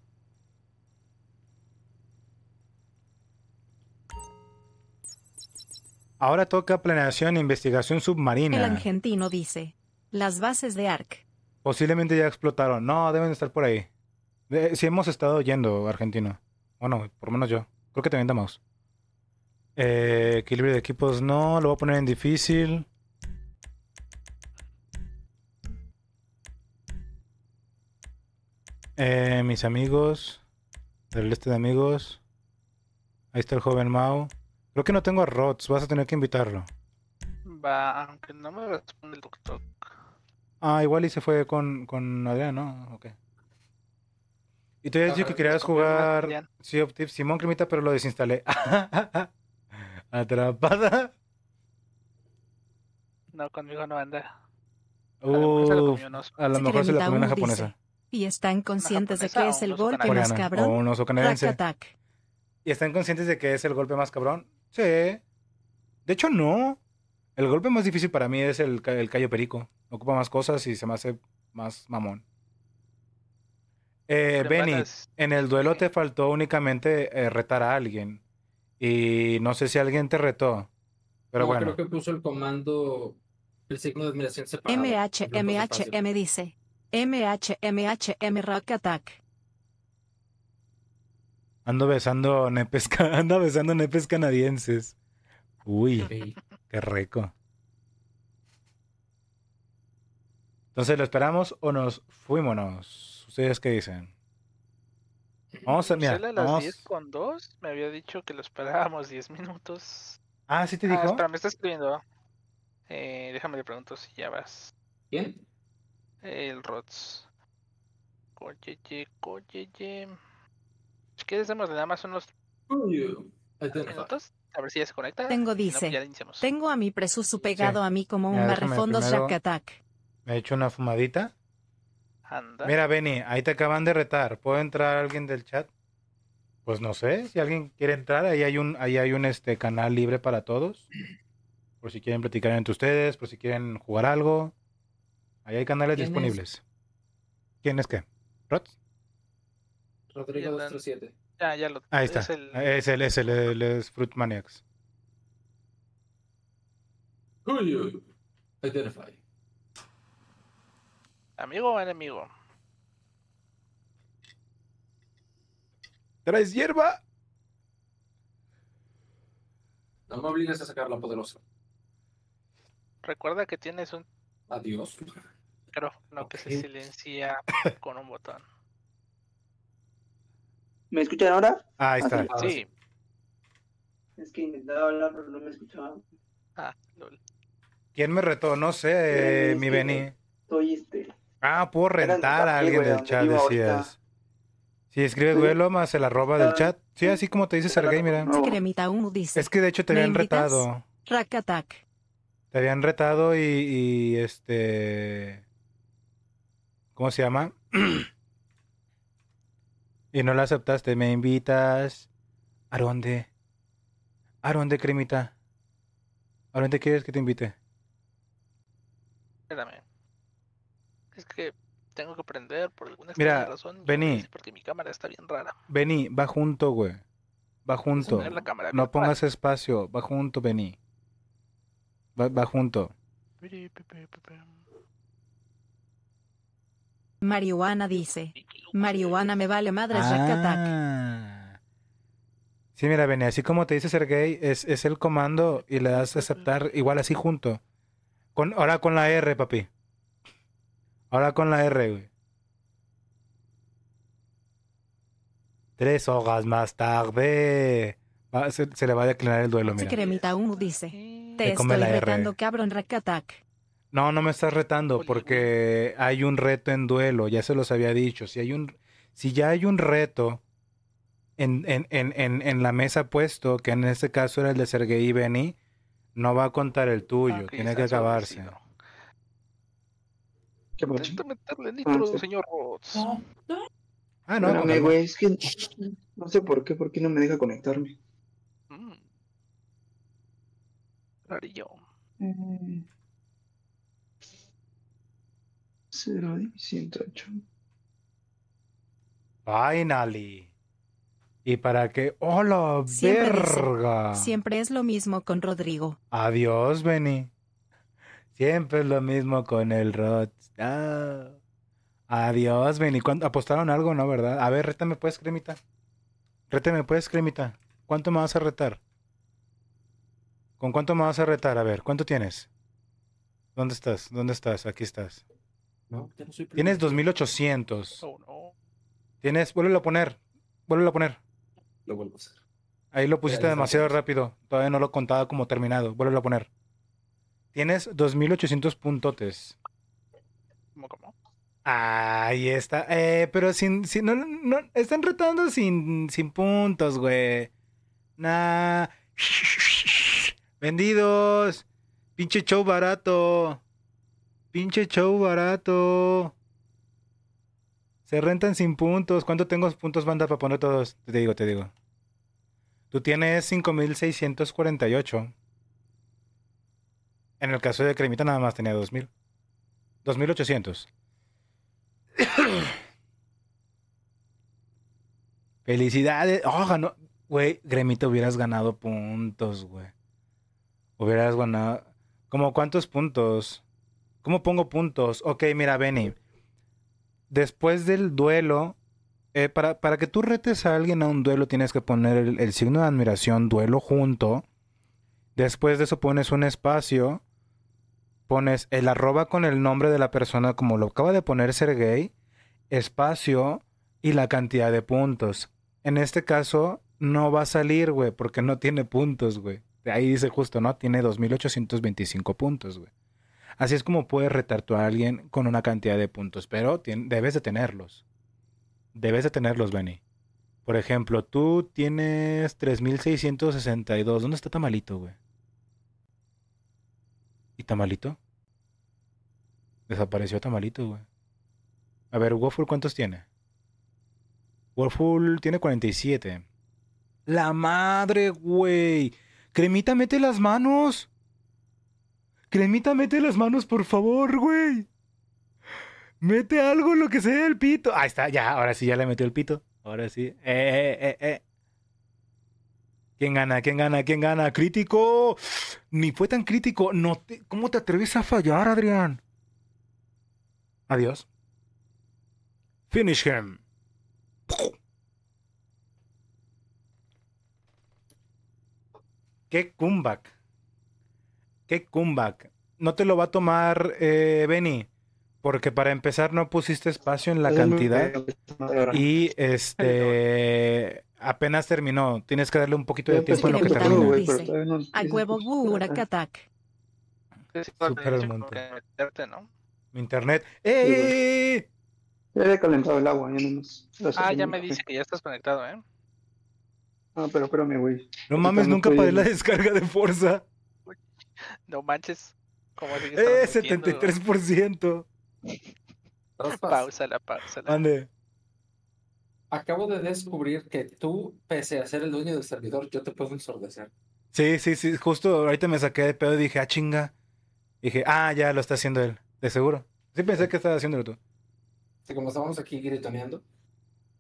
Ahora toca planeación e investigación El submarina. argentino dice. Las bases de ARC. Posiblemente ya explotaron. No, deben estar por ahí. Eh, sí hemos estado yendo, argentino. Bueno, por lo menos yo. Creo que también damos. Eh, equilibrio de equipos no. Lo voy a poner en difícil. Eh, mis amigos. Del este de amigos. Ahí está el joven Mao. Creo que no tengo a Rods. Vas a tener que invitarlo. Va, aunque no me responde el doctor. Ah, igual y se fue con, con Adrián, ¿no? Ok. Y tú habías dicho que querías jugar. Sea of Thieves. Simón Cremita, pero lo desinstalé. [laughs] Atrapada. No, conmigo no anda. A lo mejor se lo Uf, comió un oso. a lo mejor se la comió una japonesa. Y están conscientes de que es el golpe más o cabrón. un oso canadiense. ¿Y están conscientes de que es el golpe más cabrón? Sí. De hecho, no. El golpe más difícil para mí es el, el callo perico. Ocupa más cosas y se me hace más mamón. Eh, Benny, en el duelo te faltó únicamente eh, retar a alguien. Y no sé si alguien te retó. Pero No, bueno. Creo que puso el comando, el signo de admiración separado. MH, fácil. MHM dice. MH, MHM Rakatac. Ando besando nepes, [laughs] ando besando nepes canadienses. Uy, Sí. qué rico. Entonces, ¿lo esperamos o nos fuímonos? ¿Ustedes qué dicen? Vamos a, mira, Marcela a las vamos- 10 con 2 me había dicho que lo esperábamos 10 minutos. Ah, ¿sí te Ah, dijo? espera, me está escribiendo. Eh, déjame le pregunto si ya vas. ¿Quién? El Rots. Coyeye, coyeye. Si quieres, démosle nada más unos minutos. A ver si ya se conecta. Tengo no, pues dice. Tengo a mi presuso pegado a mí como un barrefondos Rakatac. Me he hecho una fumadita. Anda. Mira, Benny, ahí te acaban de retar. ¿Puede entrar alguien del chat? Pues no sé, si alguien quiere entrar, ahí hay un, ahí hay un este canal libre para todos. Por si quieren platicar entre ustedes, por si quieren jugar algo. Ahí hay canales ¿Quién es? disponibles. ¿Quién es qué? ¿Rots? Rodrigo Bien, 237. Ya, ya lo. Ahí está. Es el, Es el, es el, él es Fruit Maniacs. Uy, uy. Identify. ¿Amigo o enemigo? ¿Traes hierba? No me obligues a sacar la poderosa. Recuerda que tienes un Adiós. Micrófono que se silencia [laughs] con un botón. ¿Me escuchan ahora? Ah, ahí está. Ah, Sí. Es que intentaba hablar, pero no me escuchaban. Ah, lol. ¿Quién me retó? No sé, Eh, mi Beni. Estoy este. Ah, puedo rentar a alguien güey, del chat, decías. Si escribe Sí. duelo más el arroba del chat. Sí, así como te dice Sergey, mira. Es que de hecho te ¿Me habían retado. Rakatak. Te habían retado y, y, este. ¿Cómo se llama? [clears throat] y no la aceptaste. ¿Me invitas? ¿A dónde? ¿A dónde, cremita? ¿A dónde quieres que te invite? Espérame. Es que tengo que prender por alguna Mira, razón. vení. Porque mi cámara está bien rara. Vení, va junto, güey. Va junto. Poner la cámara No pongas espacio. Va junto, vení. Va, va junto. Marihuana dice. Marihuana me vale madres Rakatak. Ah. Sí, mira, Beni, así como te dice Sergey, es, es el comando y le das a aceptar igual así junto. Con, ahora con la R, papi. Ahora con la R, güey. Tres horas más tarde. Va- se, se le va a declinar el duelo, mira. Cremita dice. Te estoy retando, cabrón Rakatak. No, no me estás retando porque hay un reto en duelo, ya se los había dicho. Si hay un, si ya hay un reto en, en, en, en, en la mesa puesto, que en este caso era el de Sergey y Benny, no va a contar el tuyo, Ah, tiene que acabarse. ¿Qué? Intenta meterle nitro, sí. señor Rhodes. Ah, no, Espérame, güey, es que no sé por qué, por qué no me deja conectarme. Mm. Rarillo. 0 y 108. Finally. Y para que, ¡oh la Siempre dice, verga! Siempre es lo mismo con Rodrigo. Adiós, Benny. Siempre es lo mismo con el Rod. Ah. Adiós, Benny. ¿Cuánto- ¿Apostaron algo, no, verdad? A ver, rétame pues, cremita. Rétame pues, cremita. ¿Cuánto me vas a retar? ¿Con cuánto me vas a retar? A ver, ¿cuánto tienes? ¿Dónde estás? ¿Dónde estás? Aquí estás. No, ya no soy Tienes primero. 2800. Oh, no. Tienes, vuélvelo a poner. Vuélvelo a poner. Lo vuelvo a hacer. Ahí lo pusiste ya demasiado rápido. Todavía no lo contaba como terminado. Vuélvelo a poner. Tienes 2800 puntotes. ¿Cómo, cómo? Ahí está. Eh, pero sin, sin no, no, están retando sin, sin puntos, güey. Nah. Vendidos. Pinche show barato. Pinche show barato. Se rentan sin puntos. ¿Cuánto tengo puntos banda para poner todos? Te digo, te digo. Tú tienes 5648. En el caso de Cremita nada más tenía 2000. 2800. [coughs] Felicidades. Oh, ganó. Güey, Gremita, hubieras ganado puntos, güey. Hubieras ganado. ¿Cómo cuántos puntos? ¿Cómo pongo puntos? Ok, mira, Benny. Después del duelo, eh, para, para que tú retes a alguien a un duelo, tienes que poner el, signo de admiración, duelo junto. Después de eso pones un espacio. Pones el arroba con el nombre de la persona, como lo acaba de poner Sergey, espacio y la cantidad de puntos. En este caso, no va a salir, güey, porque no tiene puntos, güey. Ahí dice justo, ¿no? Tiene 2.825 puntos, güey. Así es como puedes retar a alguien con una cantidad de puntos, pero debes de tenerlos. Debes de tenerlos, Benny. Por ejemplo, tú tienes 3.662. ¿Dónde está Tamalito, güey? ¿Y Tamalito? Desapareció Tamalito, güey. A ver, Waffle, ¿cuántos tiene? Waffle tiene 47. La madre, güey. Cremita, mete las manos. Cremita, mete las manos, por favor, güey. Mete algo, lo que sea, el pito. Ahí está, ya, ahora sí, ya le metió el pito. Ahora sí. Eh, eh, eh, eh. ¿Quién gana? ¿Quién gana? ¿Quién gana? ¡Crítico! Ni fue tan crítico. ¿Cómo te atreves a fallar, Adrián? Adiós. Finish him. ¡Qué comeback! ¡Qué comeback! No te lo va a tomar eh, Benny, porque para empezar no pusiste espacio en la cantidad. Y este apenas terminó. Tienes que darle un poquito de tiempo en lo que termina. A huevo Burak Sí, sí, cuando Super dice monte. Mi internet. ¡Eh! Ya había calentado el agua, ya. Ah, ya me dice que ya estás conectado, ¿eh? Ah, pero espérame, güey. No mames, nunca paré la descarga de Forza. No manches. ¿Cómo sigues ¡Eh! transmitiendo? 73%. Raspas, [laughs] Pausala, pausala. Ande. acabo de descubrir que tú, pese a ser el dueño del servidor, yo te puedo ensordecer. Sí, sí, sí. Justo ahorita me saqué de pedo y dije, ah, chinga. Dije, ah, ya lo está haciendo él. De seguro. Sí pensé que estaba haciéndolo tú. Así como estábamos aquí gritoneando.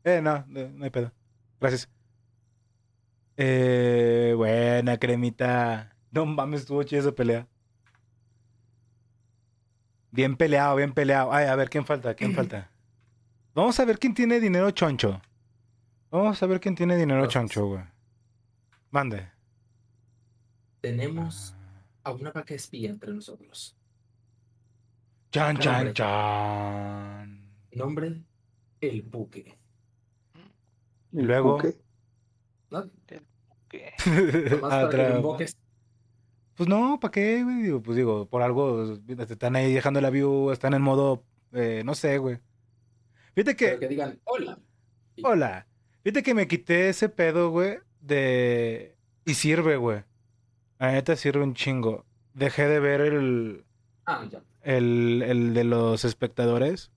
Eh, no, no, no hay pedo. Gracias. Eh, buena cremita. No mames, estuvo chida esa pelea. Bien peleado, bien peleado. Ay, a ver, ¿quién falta? ¿Quién falta? Vamos a ver quién tiene dinero choncho. Vamos a ver quién tiene dinero choncho, güey. Mande. Tenemos a una vaca espía entre nosotros. Chan, chan, chan. Nombre, el buque. Y luego. ¿No? ¿Qué? [laughs] Nomás para que lo Atrás. invoques. Pues no, ¿para qué, güey? Digo, pues digo, por algo te están ahí dejando la view, están en modo, eh, no sé, güey. Fíjate que, Pero que digan, hola. hola, fíjate que me quité ese pedo, güey, de... Y sirve, güey. La neta sirve un chingo. Dejé de ver el, Ah, ya. el, el de los espectadores.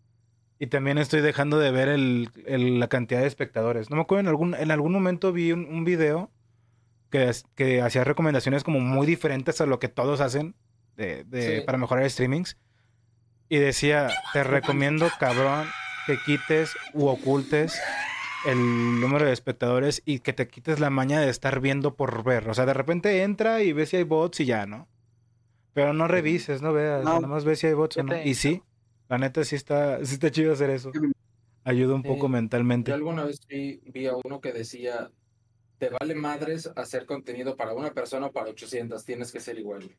Y también estoy dejando de ver el, el- la cantidad de espectadores. No me acuerdo, en algún, en algún momento vi un, un video que, que hacía recomendaciones como muy diferentes a lo que todos hacen de, de- Sí. para mejorar streamings. Y decía, te recomiendo, cabrón, que quites u ocultes el número de espectadores y que te quites la maña de estar viendo por ver. O sea, de repente entra y ves si hay bots y ya, ¿no? Pero no revises, no veas, No. nada más ves si hay bots o no. Y sí, la neta sí está, sí está chido hacer eso. Ayuda un Sí. poco Yo mentalmente. alguna vez vi, vi a uno que decía, te vale madres hacer contenido para una persona o para 800, tienes que ser igual.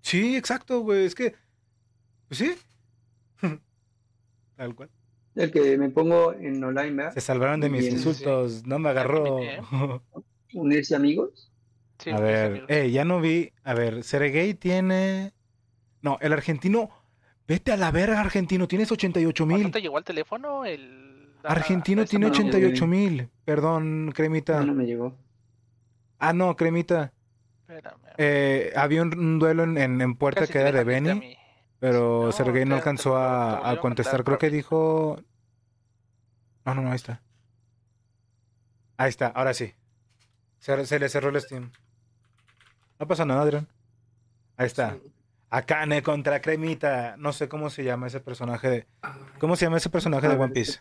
Sí, exacto, güey. Es que, pues sí. Tal cual. El que me pongo en online, ¿verdad? Se salvaron de mis Bien, sí, sí. insultos. No me agarró. [laughs] Unirse amigos. Sí, A ver, amigos. eh, ya no vi. A ver, Sergey tiene. No, el argentino. Vete a la verga, argentino. Tienes 88 ¿O ¿No mil. te llegó al teléfono el... la- Argentino tiene madre? no, 88 mil. Perdón, cremita. No, no me llegó. Ah, no, cremita. Espérame. Eh, había un, un duelo en, en, en puerta Casi que era de Benny, pero No, Sergey no alcanzó a, contestar. Creo que dijo. No, no, no, ahí está. Ahí está, ahora sí. Se, se le cerró el Steam. No pasa nada, Adrián. Ahí está. Akane contra Cremita. No sé cómo se llama ese personaje de. Ah, ¿Cómo se llama ese personaje de One Piece?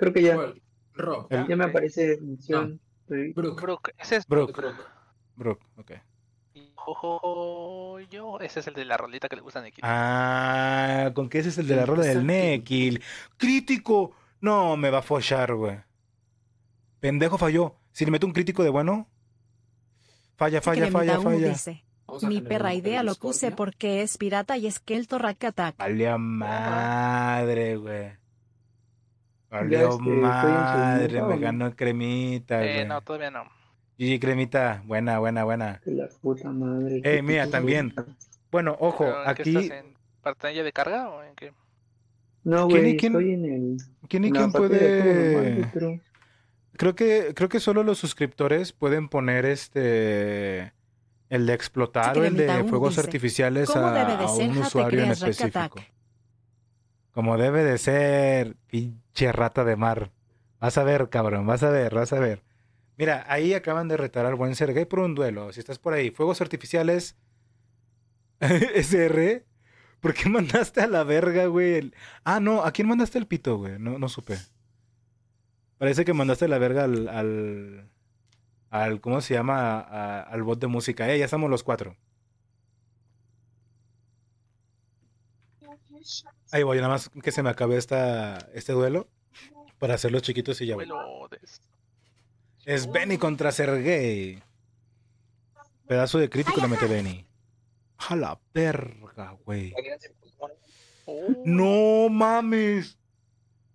Creo que ya, ya me aparece mención. Brook. Brook, ese es Brook. Brook. Brook, ok. Yo, ese es el de la rolita que le gusta a Nikita. Ah, ¿con qué ese es el de la rola del. Nekil? ¡Crítico! No, me va a follar, güey. Pendejo falló. Si le meto un crítico de bueno. Falla, falla, falla, falla. dice, Vamos a mi perra idea lo puse porque es pirata y es que el Torracatak. Valió madre, güey. Valió este, madre, me ganó cremita, Eh, güey. no, todavía no. GG cremita, buena, buena, buena. la puta madre. Eh, ¿Qué mira, también. Bueno, ojo, Pero, ¿en qué aquí, estás, en pantalla de carga o en qué? No, ¿Quién y güey, quién? estoy en el. ¿quién y quién normal, puede? Creo que, creo que solo los suscriptores pueden poner este el de explotar o el de fuegos dice, artificiales ¿Cómo a, a un usuario en específico. Como debe de ser, pinche rata de mar. Vas a ver, cabrón, vas a ver, vas a ver. Mira, ahí acaban de retar al buen Sergey por un duelo. Si estás por ahí, fuegos artificiales [laughs] SR, ¿por qué mandaste a la verga, güey? Ah, no, ¿a quién mandaste el pito, güey? No, no supe. Parece que mandaste a la verga al, al, al, ¿cómo se llama? Al bot de música. Eh, ya estamos los cuatro. Ahí voy, nada más que se me acabe esta, este duelo para hacerlos chiquitos y ya voy. Es Benny contra Sergey. Pedazo de crítico le mete Benny. A la verga, güey. Oh, No mames.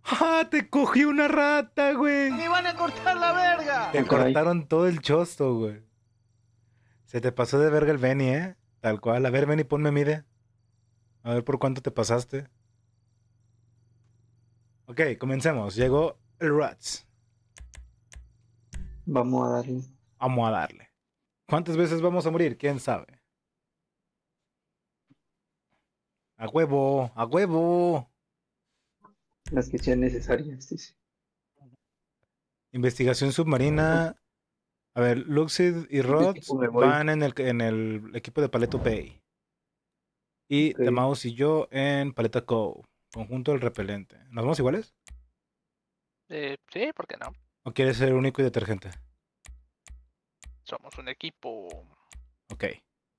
¡Ah! Te cogí una rata, güey. ¡Me van a cortar la verga! Te Ah, cortaron todo el chosto, güey. Se te pasó de verga el Benny, ¿eh? Tal cual. A ver, Benny, ponme mide. A ver por cuánto te pasaste. Ok, comencemos. Llegó el Rats. Vamos a darle. Vamos a darle. ¿Cuántas veces vamos a morir? ¿Quién sabe? A huevo, a huevo. Las que sean necesarias, dice. Investigación submarina. A ver, Luxid y Rod van en el, en el equipo de Paleto Bay. Y Ok. The Mouse y yo en Paleta Cove. Conjunto del repelente. ¿Nos vamos iguales? eh, sí, ¿por qué no? ¿O quieres ser único y detergente? Somos un equipo. Ok.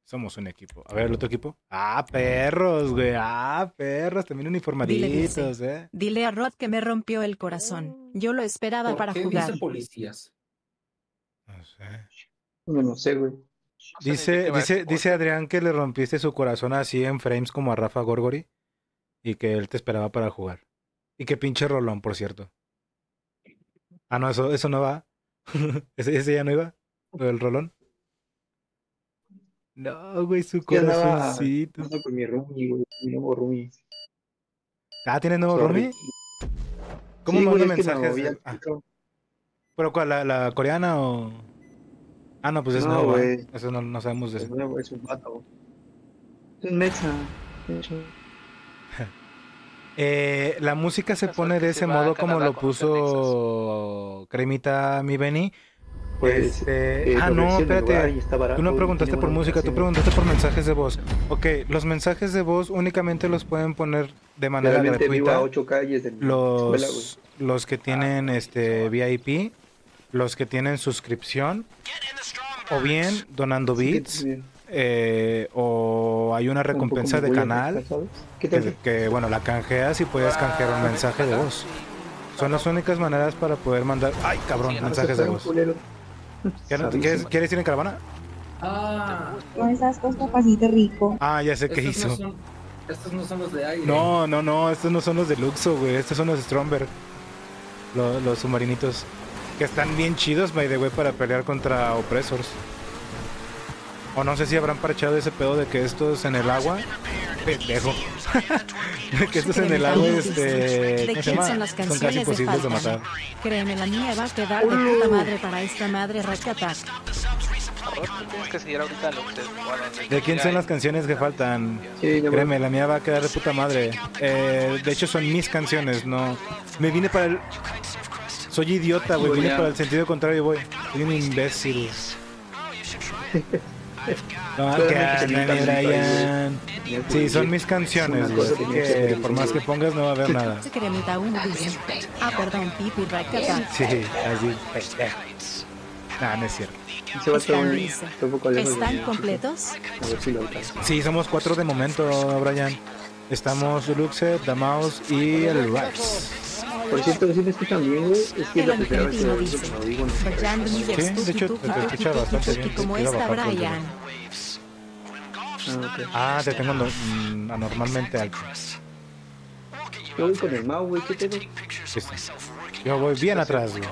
Somos un equipo. A ver, el otro equipo. Ah, perros, güey. Ah, perros. También uniformaditos, eh. Dile a Rod que me rompió el corazón. Yo lo esperaba ¿Por para qué jugar. dice policías? No sé. No, no sé, güey. No Dice, dice, dice. Adrián que le rompiste su corazón así en frames como a Rafa Gorgori y que él te esperaba para jugar. Y que pinche rolón, por cierto. Ah, no, eso, eso no va. [laughs] ¿Ese, ese ya no iba? ¿Lo del rolón? No, güey, su andaba- corazoncito. Ando con mi roomie, güey. Mi nuevo roomie. Ah, ¿tienes nuevo Sorry. roomie? ¿Cómo Sí, manda mensajes? de- ah. ¿Pero cuál? ¿La, la coreana o...? Ah, no, pues es No, nuevo. ¿eh? Eso no, no sabemos de Es eso. nuevo, es un vato. Es un hecho. [laughs] Eh, la música se pone de ese modo como lo puso Cremita mi Benny. Pues. Este, eh, ah, no, espérate. barato Tú no preguntaste por música, tú preguntaste por mensajes de voz. Ok, los mensajes de voz únicamente los pueden poner de manera Realmente vivo a gratuita 8 calles de mi escuela, güey. los, los que tienen este VIP, los que tienen suscripción, o bien donando bits, eh, o hay una recompensa de canal afectar, ¿sabes? ¿Qué que, bueno, la canjeas y puedes canjear un mensaje de voz. Son las únicas maneras para poder mandar, ay cabrón, Sí, no, mensajes de voz. ¿Quieres, quieres- ir en caravana? Ah, Con esas cosas papacito rico. Ah, ya sé qué estos hizo. no, son, estos no son los de aire. No, no, no, estos no son los de Luxo, güey. Estos son los Stromberg. Los, los submarinitos. Que están bien chidos, by the way, para pelear contra opresors. O no sé si habrán parchado ese pedo de que estos en el agua. Pendejo. [laughs] que estos en el agua, este. ¿De ¿cómo se llama? son las Son casi canciones de de matar. Créeme, la mía va a quedar de puta madre para esta madre el ¿De quién son las canciones que faltan? Sí. Créeme, la mía va a quedar de puta madre. Eh, de hecho, son mis canciones, no. Me vine para el. Soy idiota, güey. Voy Vine para el sentido contrario, voy. Soy un imbécil. [laughs] No, Brian. Sí, son mis canciones, güey. Así que por más que pongas, no va a haber nada. Ah, perdón, pipi. Sí, así. Nah, no es cierto. Están güey, listos. está un poco lejos de ¿Están mí, completos? A ver si lo alcanzo. Sí, somos cuatro de momento, Brian. Estamos Luxe, Damaus y el Rax. Por cierto, si me escuchan bien, güey. Es que es la primera vez que lo digo en Miller, Sí, de hecho, te tuki, escucha bastante bien. Como todo. Brian. Ah. Ah, te tengo mm, anormalmente alto. Yo voy con el Mau, güey. ¿Qué? Listo. Yo voy bien atrás, güey.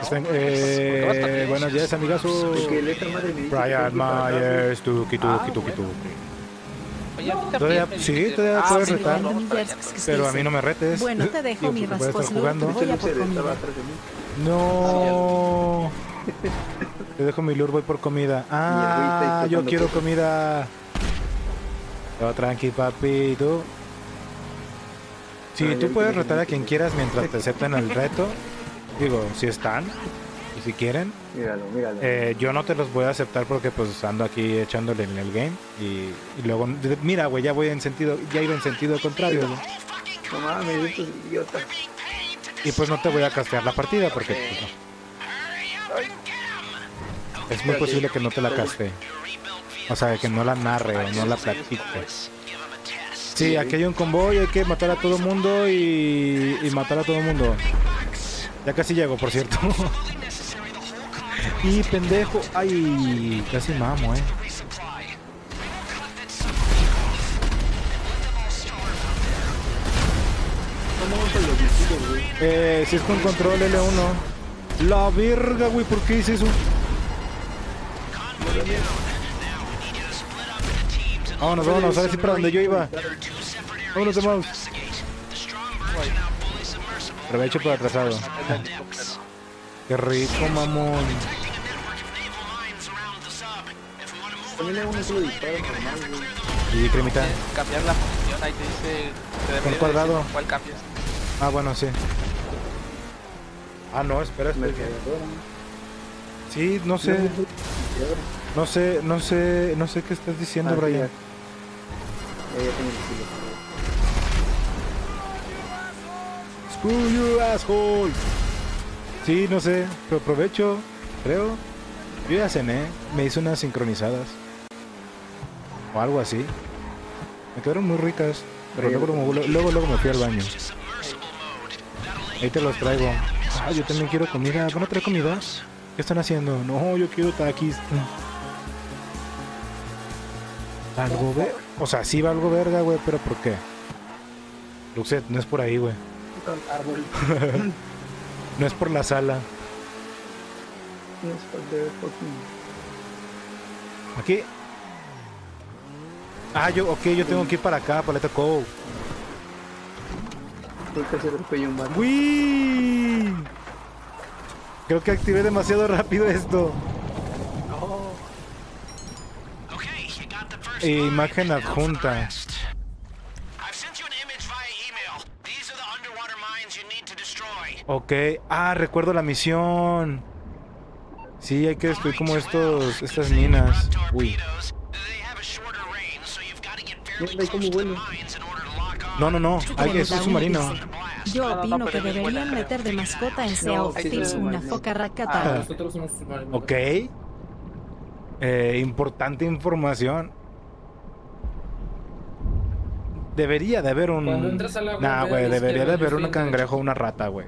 Están, eh, buenos días, amigazo. Esta Brian tengo Myers, tuki, tuki, Ah, tuki, tuki. Todavía- sí, todavía Ah, puedes sí, retar. Pero a mí no me retes. Bueno, te dejo Digo, mi rasposlo. jugando. Voy a por comida. No. Te dejo mi lure, voy por comida. Ah, yo quiero comida. Yo tranqui, papi, tú. Sí, tú puedes retar a quien tengo- quieras mientras te acepten el reto. Digo, si están si quieren. Míralo, míralo. Eh, yo no te los voy a aceptar porque pues ando aquí echándole en el game. Y, y luego, mira, güey, ya voy en sentido, ya iba en sentido contrario, güey. No mames, estos idiotas. Y pues no te voy a castear la partida porque pues, no. Es muy posible que no te la caste. O sea, que no la narre o no la platique. Sí, aquí hay un convoy, hay que matar a todo mundo y, y matar a todo mundo. Ya casi llego, por cierto. [laughs] y pendejo. Ay, casi mamo, eh. Eh, si es con control L1. La verga, güey, ¿por qué hice eso? Vámonos, vámonos, a ver si para donde yo iba. Vámonos, vamos. Aprovecho por atrasado. Qué rico, mamón. También hay uno solo disparo normal, güey. Y cremita. Cambiar la función, ahí te dice. Te de cuadrado. decir ¿Cuál cambias? Ah, bueno, sí. Ah, no, espera, espera. Sí, no sé, no sé, no sé, no sé qué estás diciendo, Ah, Brian. estilo. Screw you, asshole. Sí, no sé, pero aprovecho, creo. Yo ya cené, me hice unas sincronizadas. O algo así. Me quedaron muy ricas, pero luego, luego, luego, luego me fui al baño. Ahí te los traigo. Ah, yo también quiero comida. ¿Van a traer comida? ¿Qué están haciendo? No, yo quiero taquis. Algo ver... O sea, sí va algo verga, güey, pero ¿por qué? Luxet, no es por ahí, güey. Árbol. [laughs] No es por la sala. For the fucking- Aquí. Ah, yo, ok, yo tengo que ir para acá, Paleta un barco. ¡Uy! Creo que activé demasiado rápido esto. Imagen adjunta. Ok. Ah, recuerdo la misión. Sí, hay que destruir como estos, estas minas. Uy. No, no, no. Ay, es un submarino. Yo no, opino que deberían meter de mascota en Sea No, of Thieves una foca Ah, racata. nosotros somos submarinos. Ok. Eh, importante información. Debería de haber un. Cuando entras al agua, Nah, güey, debería de haber un cangrejo o una rata, güey.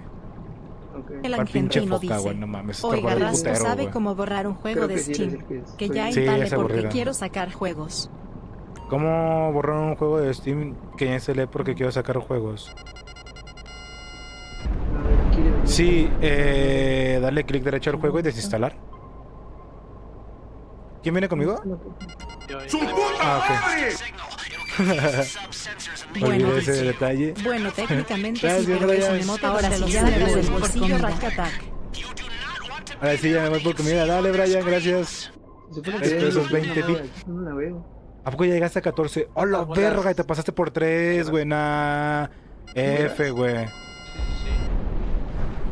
El ¿Cuál pinche argentino dice, No mames, está Oiga, Rasco putero, sabe cómo borrar un juego Creo de que sí, Steam. que es. Que ya Sí, porque aburrido. quiero sacar juegos. ¿Cómo borrar un juego de Steam que ya instalé porque quiero sacar juegos? Sí, eh, darle clic derecho al juego y desinstalar. ¿Quién viene conmigo? Ah, [laughs] ok. Bueno, Olvidé ese dice. detalle. Bueno, técnicamente Gracias, sí, pero Ahora sí, ya de por bolsillo comida. Racatac. Ahora sí, ya me voy por comida. Dale, Brian, gracias. Esos hay 20 una bits. No la veo. ¿A poco ya llegaste a 14? ¡Oh, la Ah, bolas. verga! Y te pasaste por 3, güey. Nah. F, güey.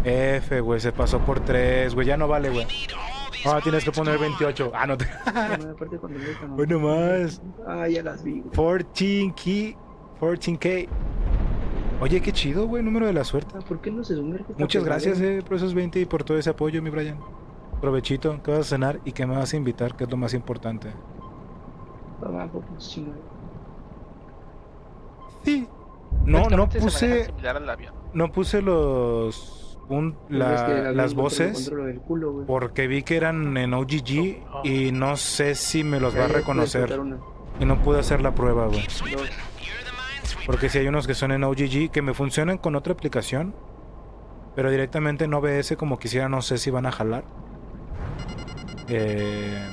F, güey. Se pasó por 3, güey. Ya no vale, güey. Ahora tienes que poner 28. Ah, no te. [laughs] Bueno, más. Ah, ya las vi. güey. 14K. 14K. Oye, qué chido, güey. Número de la suerte. ¿Por qué no se sumerge? Muchas gracias, eh, por esos 20 y por todo ese apoyo, mi Brian. Provechito. ¿Qué vas a cenar y qué me vas a invitar? Que es lo más importante. Sí. No, no puse. No puse los. un- la- las voces. culo. Porque vi que eran en OGG Oh. y no sé si me los va a reconocer. Y no pude hacer la prueba, güey. Porque si hay unos que son en OGG que me funcionan con otra aplicación. Pero directamente en OBS como quisiera, no sé si van a jalar. Eh,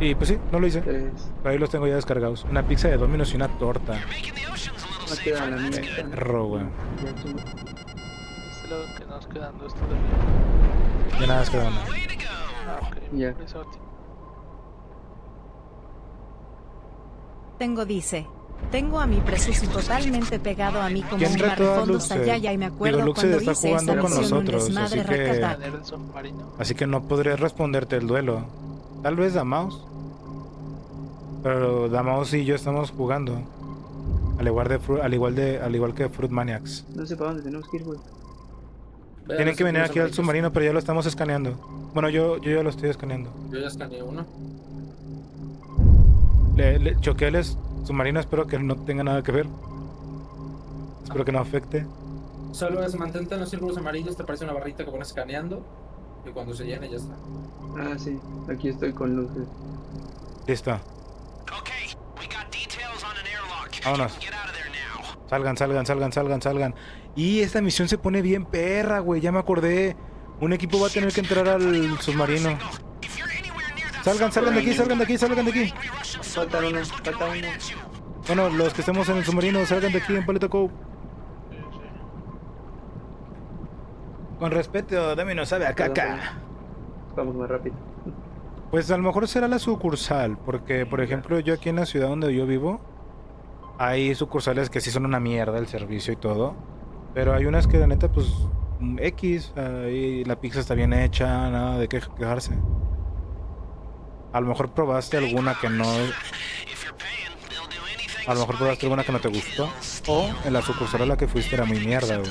Y pues sí, no lo hice. Pero ahí los tengo ya descargados. Una pizza de Domino's y una torta. No Este lado que nos quedan dos todavía. Ya nada más queda una. Ah, ok. Ya. Por eso, tío. Tengo dice. Tengo a mi Presusi totalmente pegado a mí como ¿Quién un Luxed? Sayaya y me acuerdo Digo, cuando está hice jugando esa con nosotros, así que-. Así que no podré responderte el duelo. Tal vez Damaus. Pero Damaus y yo estamos jugando. Al igual de al igual de al igual que Fruit Maniacs. No sé para dónde tenemos que ir, güey. Tienen que venir aquí al submarino, pero ya lo estamos escaneando. Bueno, yo, yo ya lo estoy escaneando. Yo ya escaneé uno. Le, le choqué submarino, espero que no tenga nada que ver. Espero que no afecte. Solo es mantente en los círculos amarillos, te aparece una barrita que pones escaneando. Y cuando se llene ya está. Ah, sí. Aquí estoy con luces. Listo. Vámonos. Salgan, salgan, salgan, salgan, salgan. Y esta misión se pone bien perra, güey. Ya me acordé. Un equipo va a tener que entrar al submarino. Salgan, salgan de aquí, salgan de aquí, salgan de aquí. Falta uno, falta uno. Bueno, los que estemos en el submarino, salgan de aquí en Paleta Cove. Con respeto, dame no sabe a caca. Vamos más rápido. Pues a lo mejor será la sucursal, porque por ejemplo yo aquí en la ciudad donde yo vivo, hay sucursales que sí son una mierda el servicio y todo, pero hay unas que la neta pues mm, X, ahí la pizza está bien hecha, nada de qué quejarse. A lo mejor probaste alguna que no... A lo mejor probaste alguna que no te gustó, o en la sucursal a la que fuiste era muy mierda, güey.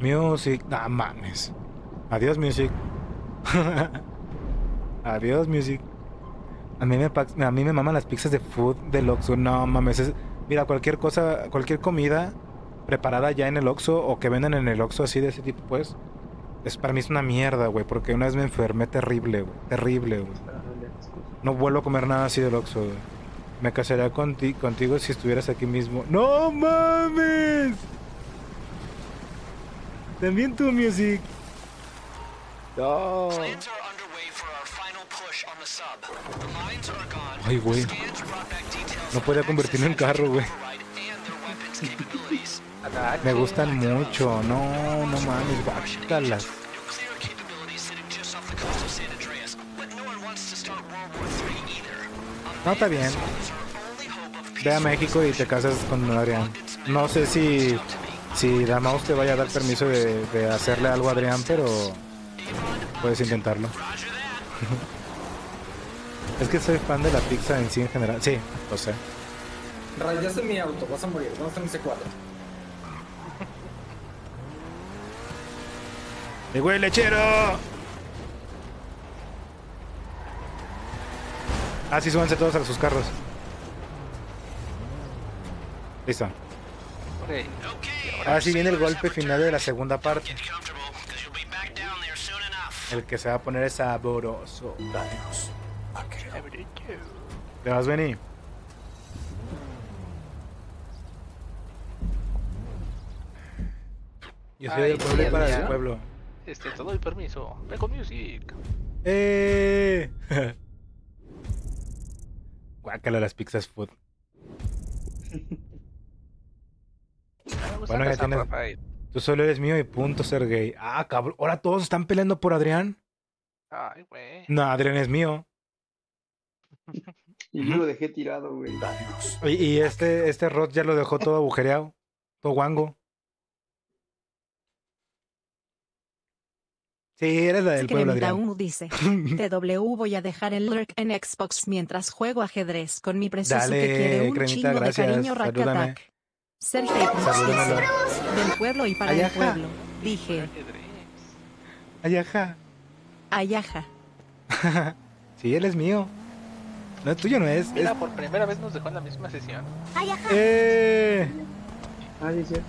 Music, no mames. Adiós, Music. [laughs] Adiós, Music. A mí me, a maman las pizzas de food del Oxxo. No mames. es- mira, cualquier cosa, cualquier comida preparada ya en el Oxxo o que venden en el Oxxo así de ese tipo, pues. Es, para mí es una mierda, güey. Porque una vez me enfermé terrible, güey. Terrible, güey. No vuelvo a comer nada así del Oxxo, güey. Me casaría conti- contigo si estuvieras aquí mismo. ¡No mames! También tu music. Ay, güey. No podía convertirlo en carro, güey. [laughs] Me gustan mucho. No, no mames, guácalas. No, está bien. Ve a México y te casas con Adrián. No sé si, si Damaus te vaya a dar permiso de, de hacerle algo a Adrián, pero puedes intentarlo. [laughs] es que soy fan de la pizza en sí en general. Sí, lo sé. Rayaste mi auto, vas a morir. Vamos a C4. ¡Mi güey lechero! Ah, sí, súbanse todos a sus carros. Listo. Ahora sí viene el golpe final de la segunda parte. El que se va a poner es sabroso. ¿Te vas, Benny? Yo soy del pueblo y para el pueblo. Este, te doy permiso. Ven con music. ¡Eh! [laughs] Guácala las pizzas food. Bueno, ya tienes- Rafael. Tú solo eres mío y punto ser gay. Ah, cabrón. Ahora todos están peleando por Adrián. Ay, güey. No, Adrián es mío. [laughs] Y yo lo dejé tirado, güey. Y, y este, este Rod ya lo dejó todo agujereado. Todo guango. Sí, eres la del pueblo, Adrián. Dice, [laughs] TW voy a dejar el lurk en Xbox mientras juego ajedrez con mi preciso Dale, que quiere un Cremita, chingo de gracias, cariño salúdame. Rakatak. Sergio del pueblo y para el Ayaja. pueblo. Dije, Ajedrez. Ay, ajá. Ayaja. [laughs] Sí, él es mío. No, tuyo no es. es... Mira, por primera vez nos dejó en la misma sesión. ¡Eh! Ah, sí, es cierto.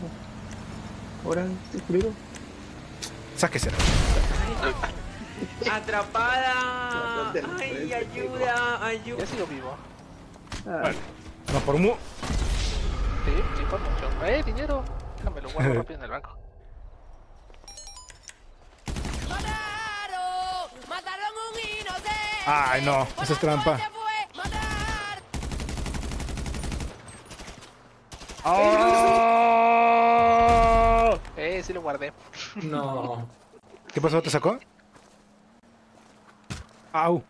Ahora, culero. Sáquese. Atrapada. Ay, ayuda, ayuda. Ya sigo vivo. Ah, No, por mu. Sí, sí, por mucho. ¡Eh, dinero! Déjame lo guardo rápido en el banco. ¡Mataron! ¡Mataron un inocente! Ay, no. Esa es trampa. ¡Oh! Eh, sí lo guardé. No. ¿Qué pasó? ¿Te sacó? ¡Au!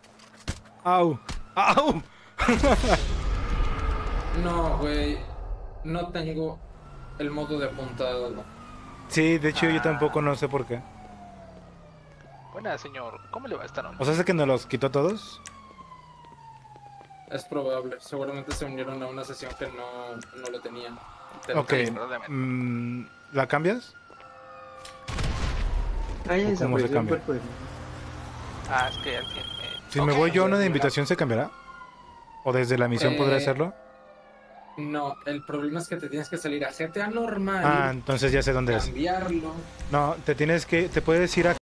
¡Au! ¡Au! No, güey. No tengo el modo de apuntado. Sí, de hecho yo tampoco no sé por qué. Buena, señor. ¿Cómo le va esta noche? ¿O sea, es que nos los quitó todos? Es probable. Seguramente se unieron a una sesión que no, no lo tenían. Ok. mm, ¿La cambias? Ah, ya ¿O cómo se cambia? cuerpo de... Ah, es que alguien me... Si me voy yo a una de invitación, ¿se cambiará? ¿O desde la misión podré Eh, hacerlo? No, el problema es que te tienes que salir a GTA normal, Ah, entonces ya sé dónde es. cambiarlo. No, te tienes que, te puedes ir a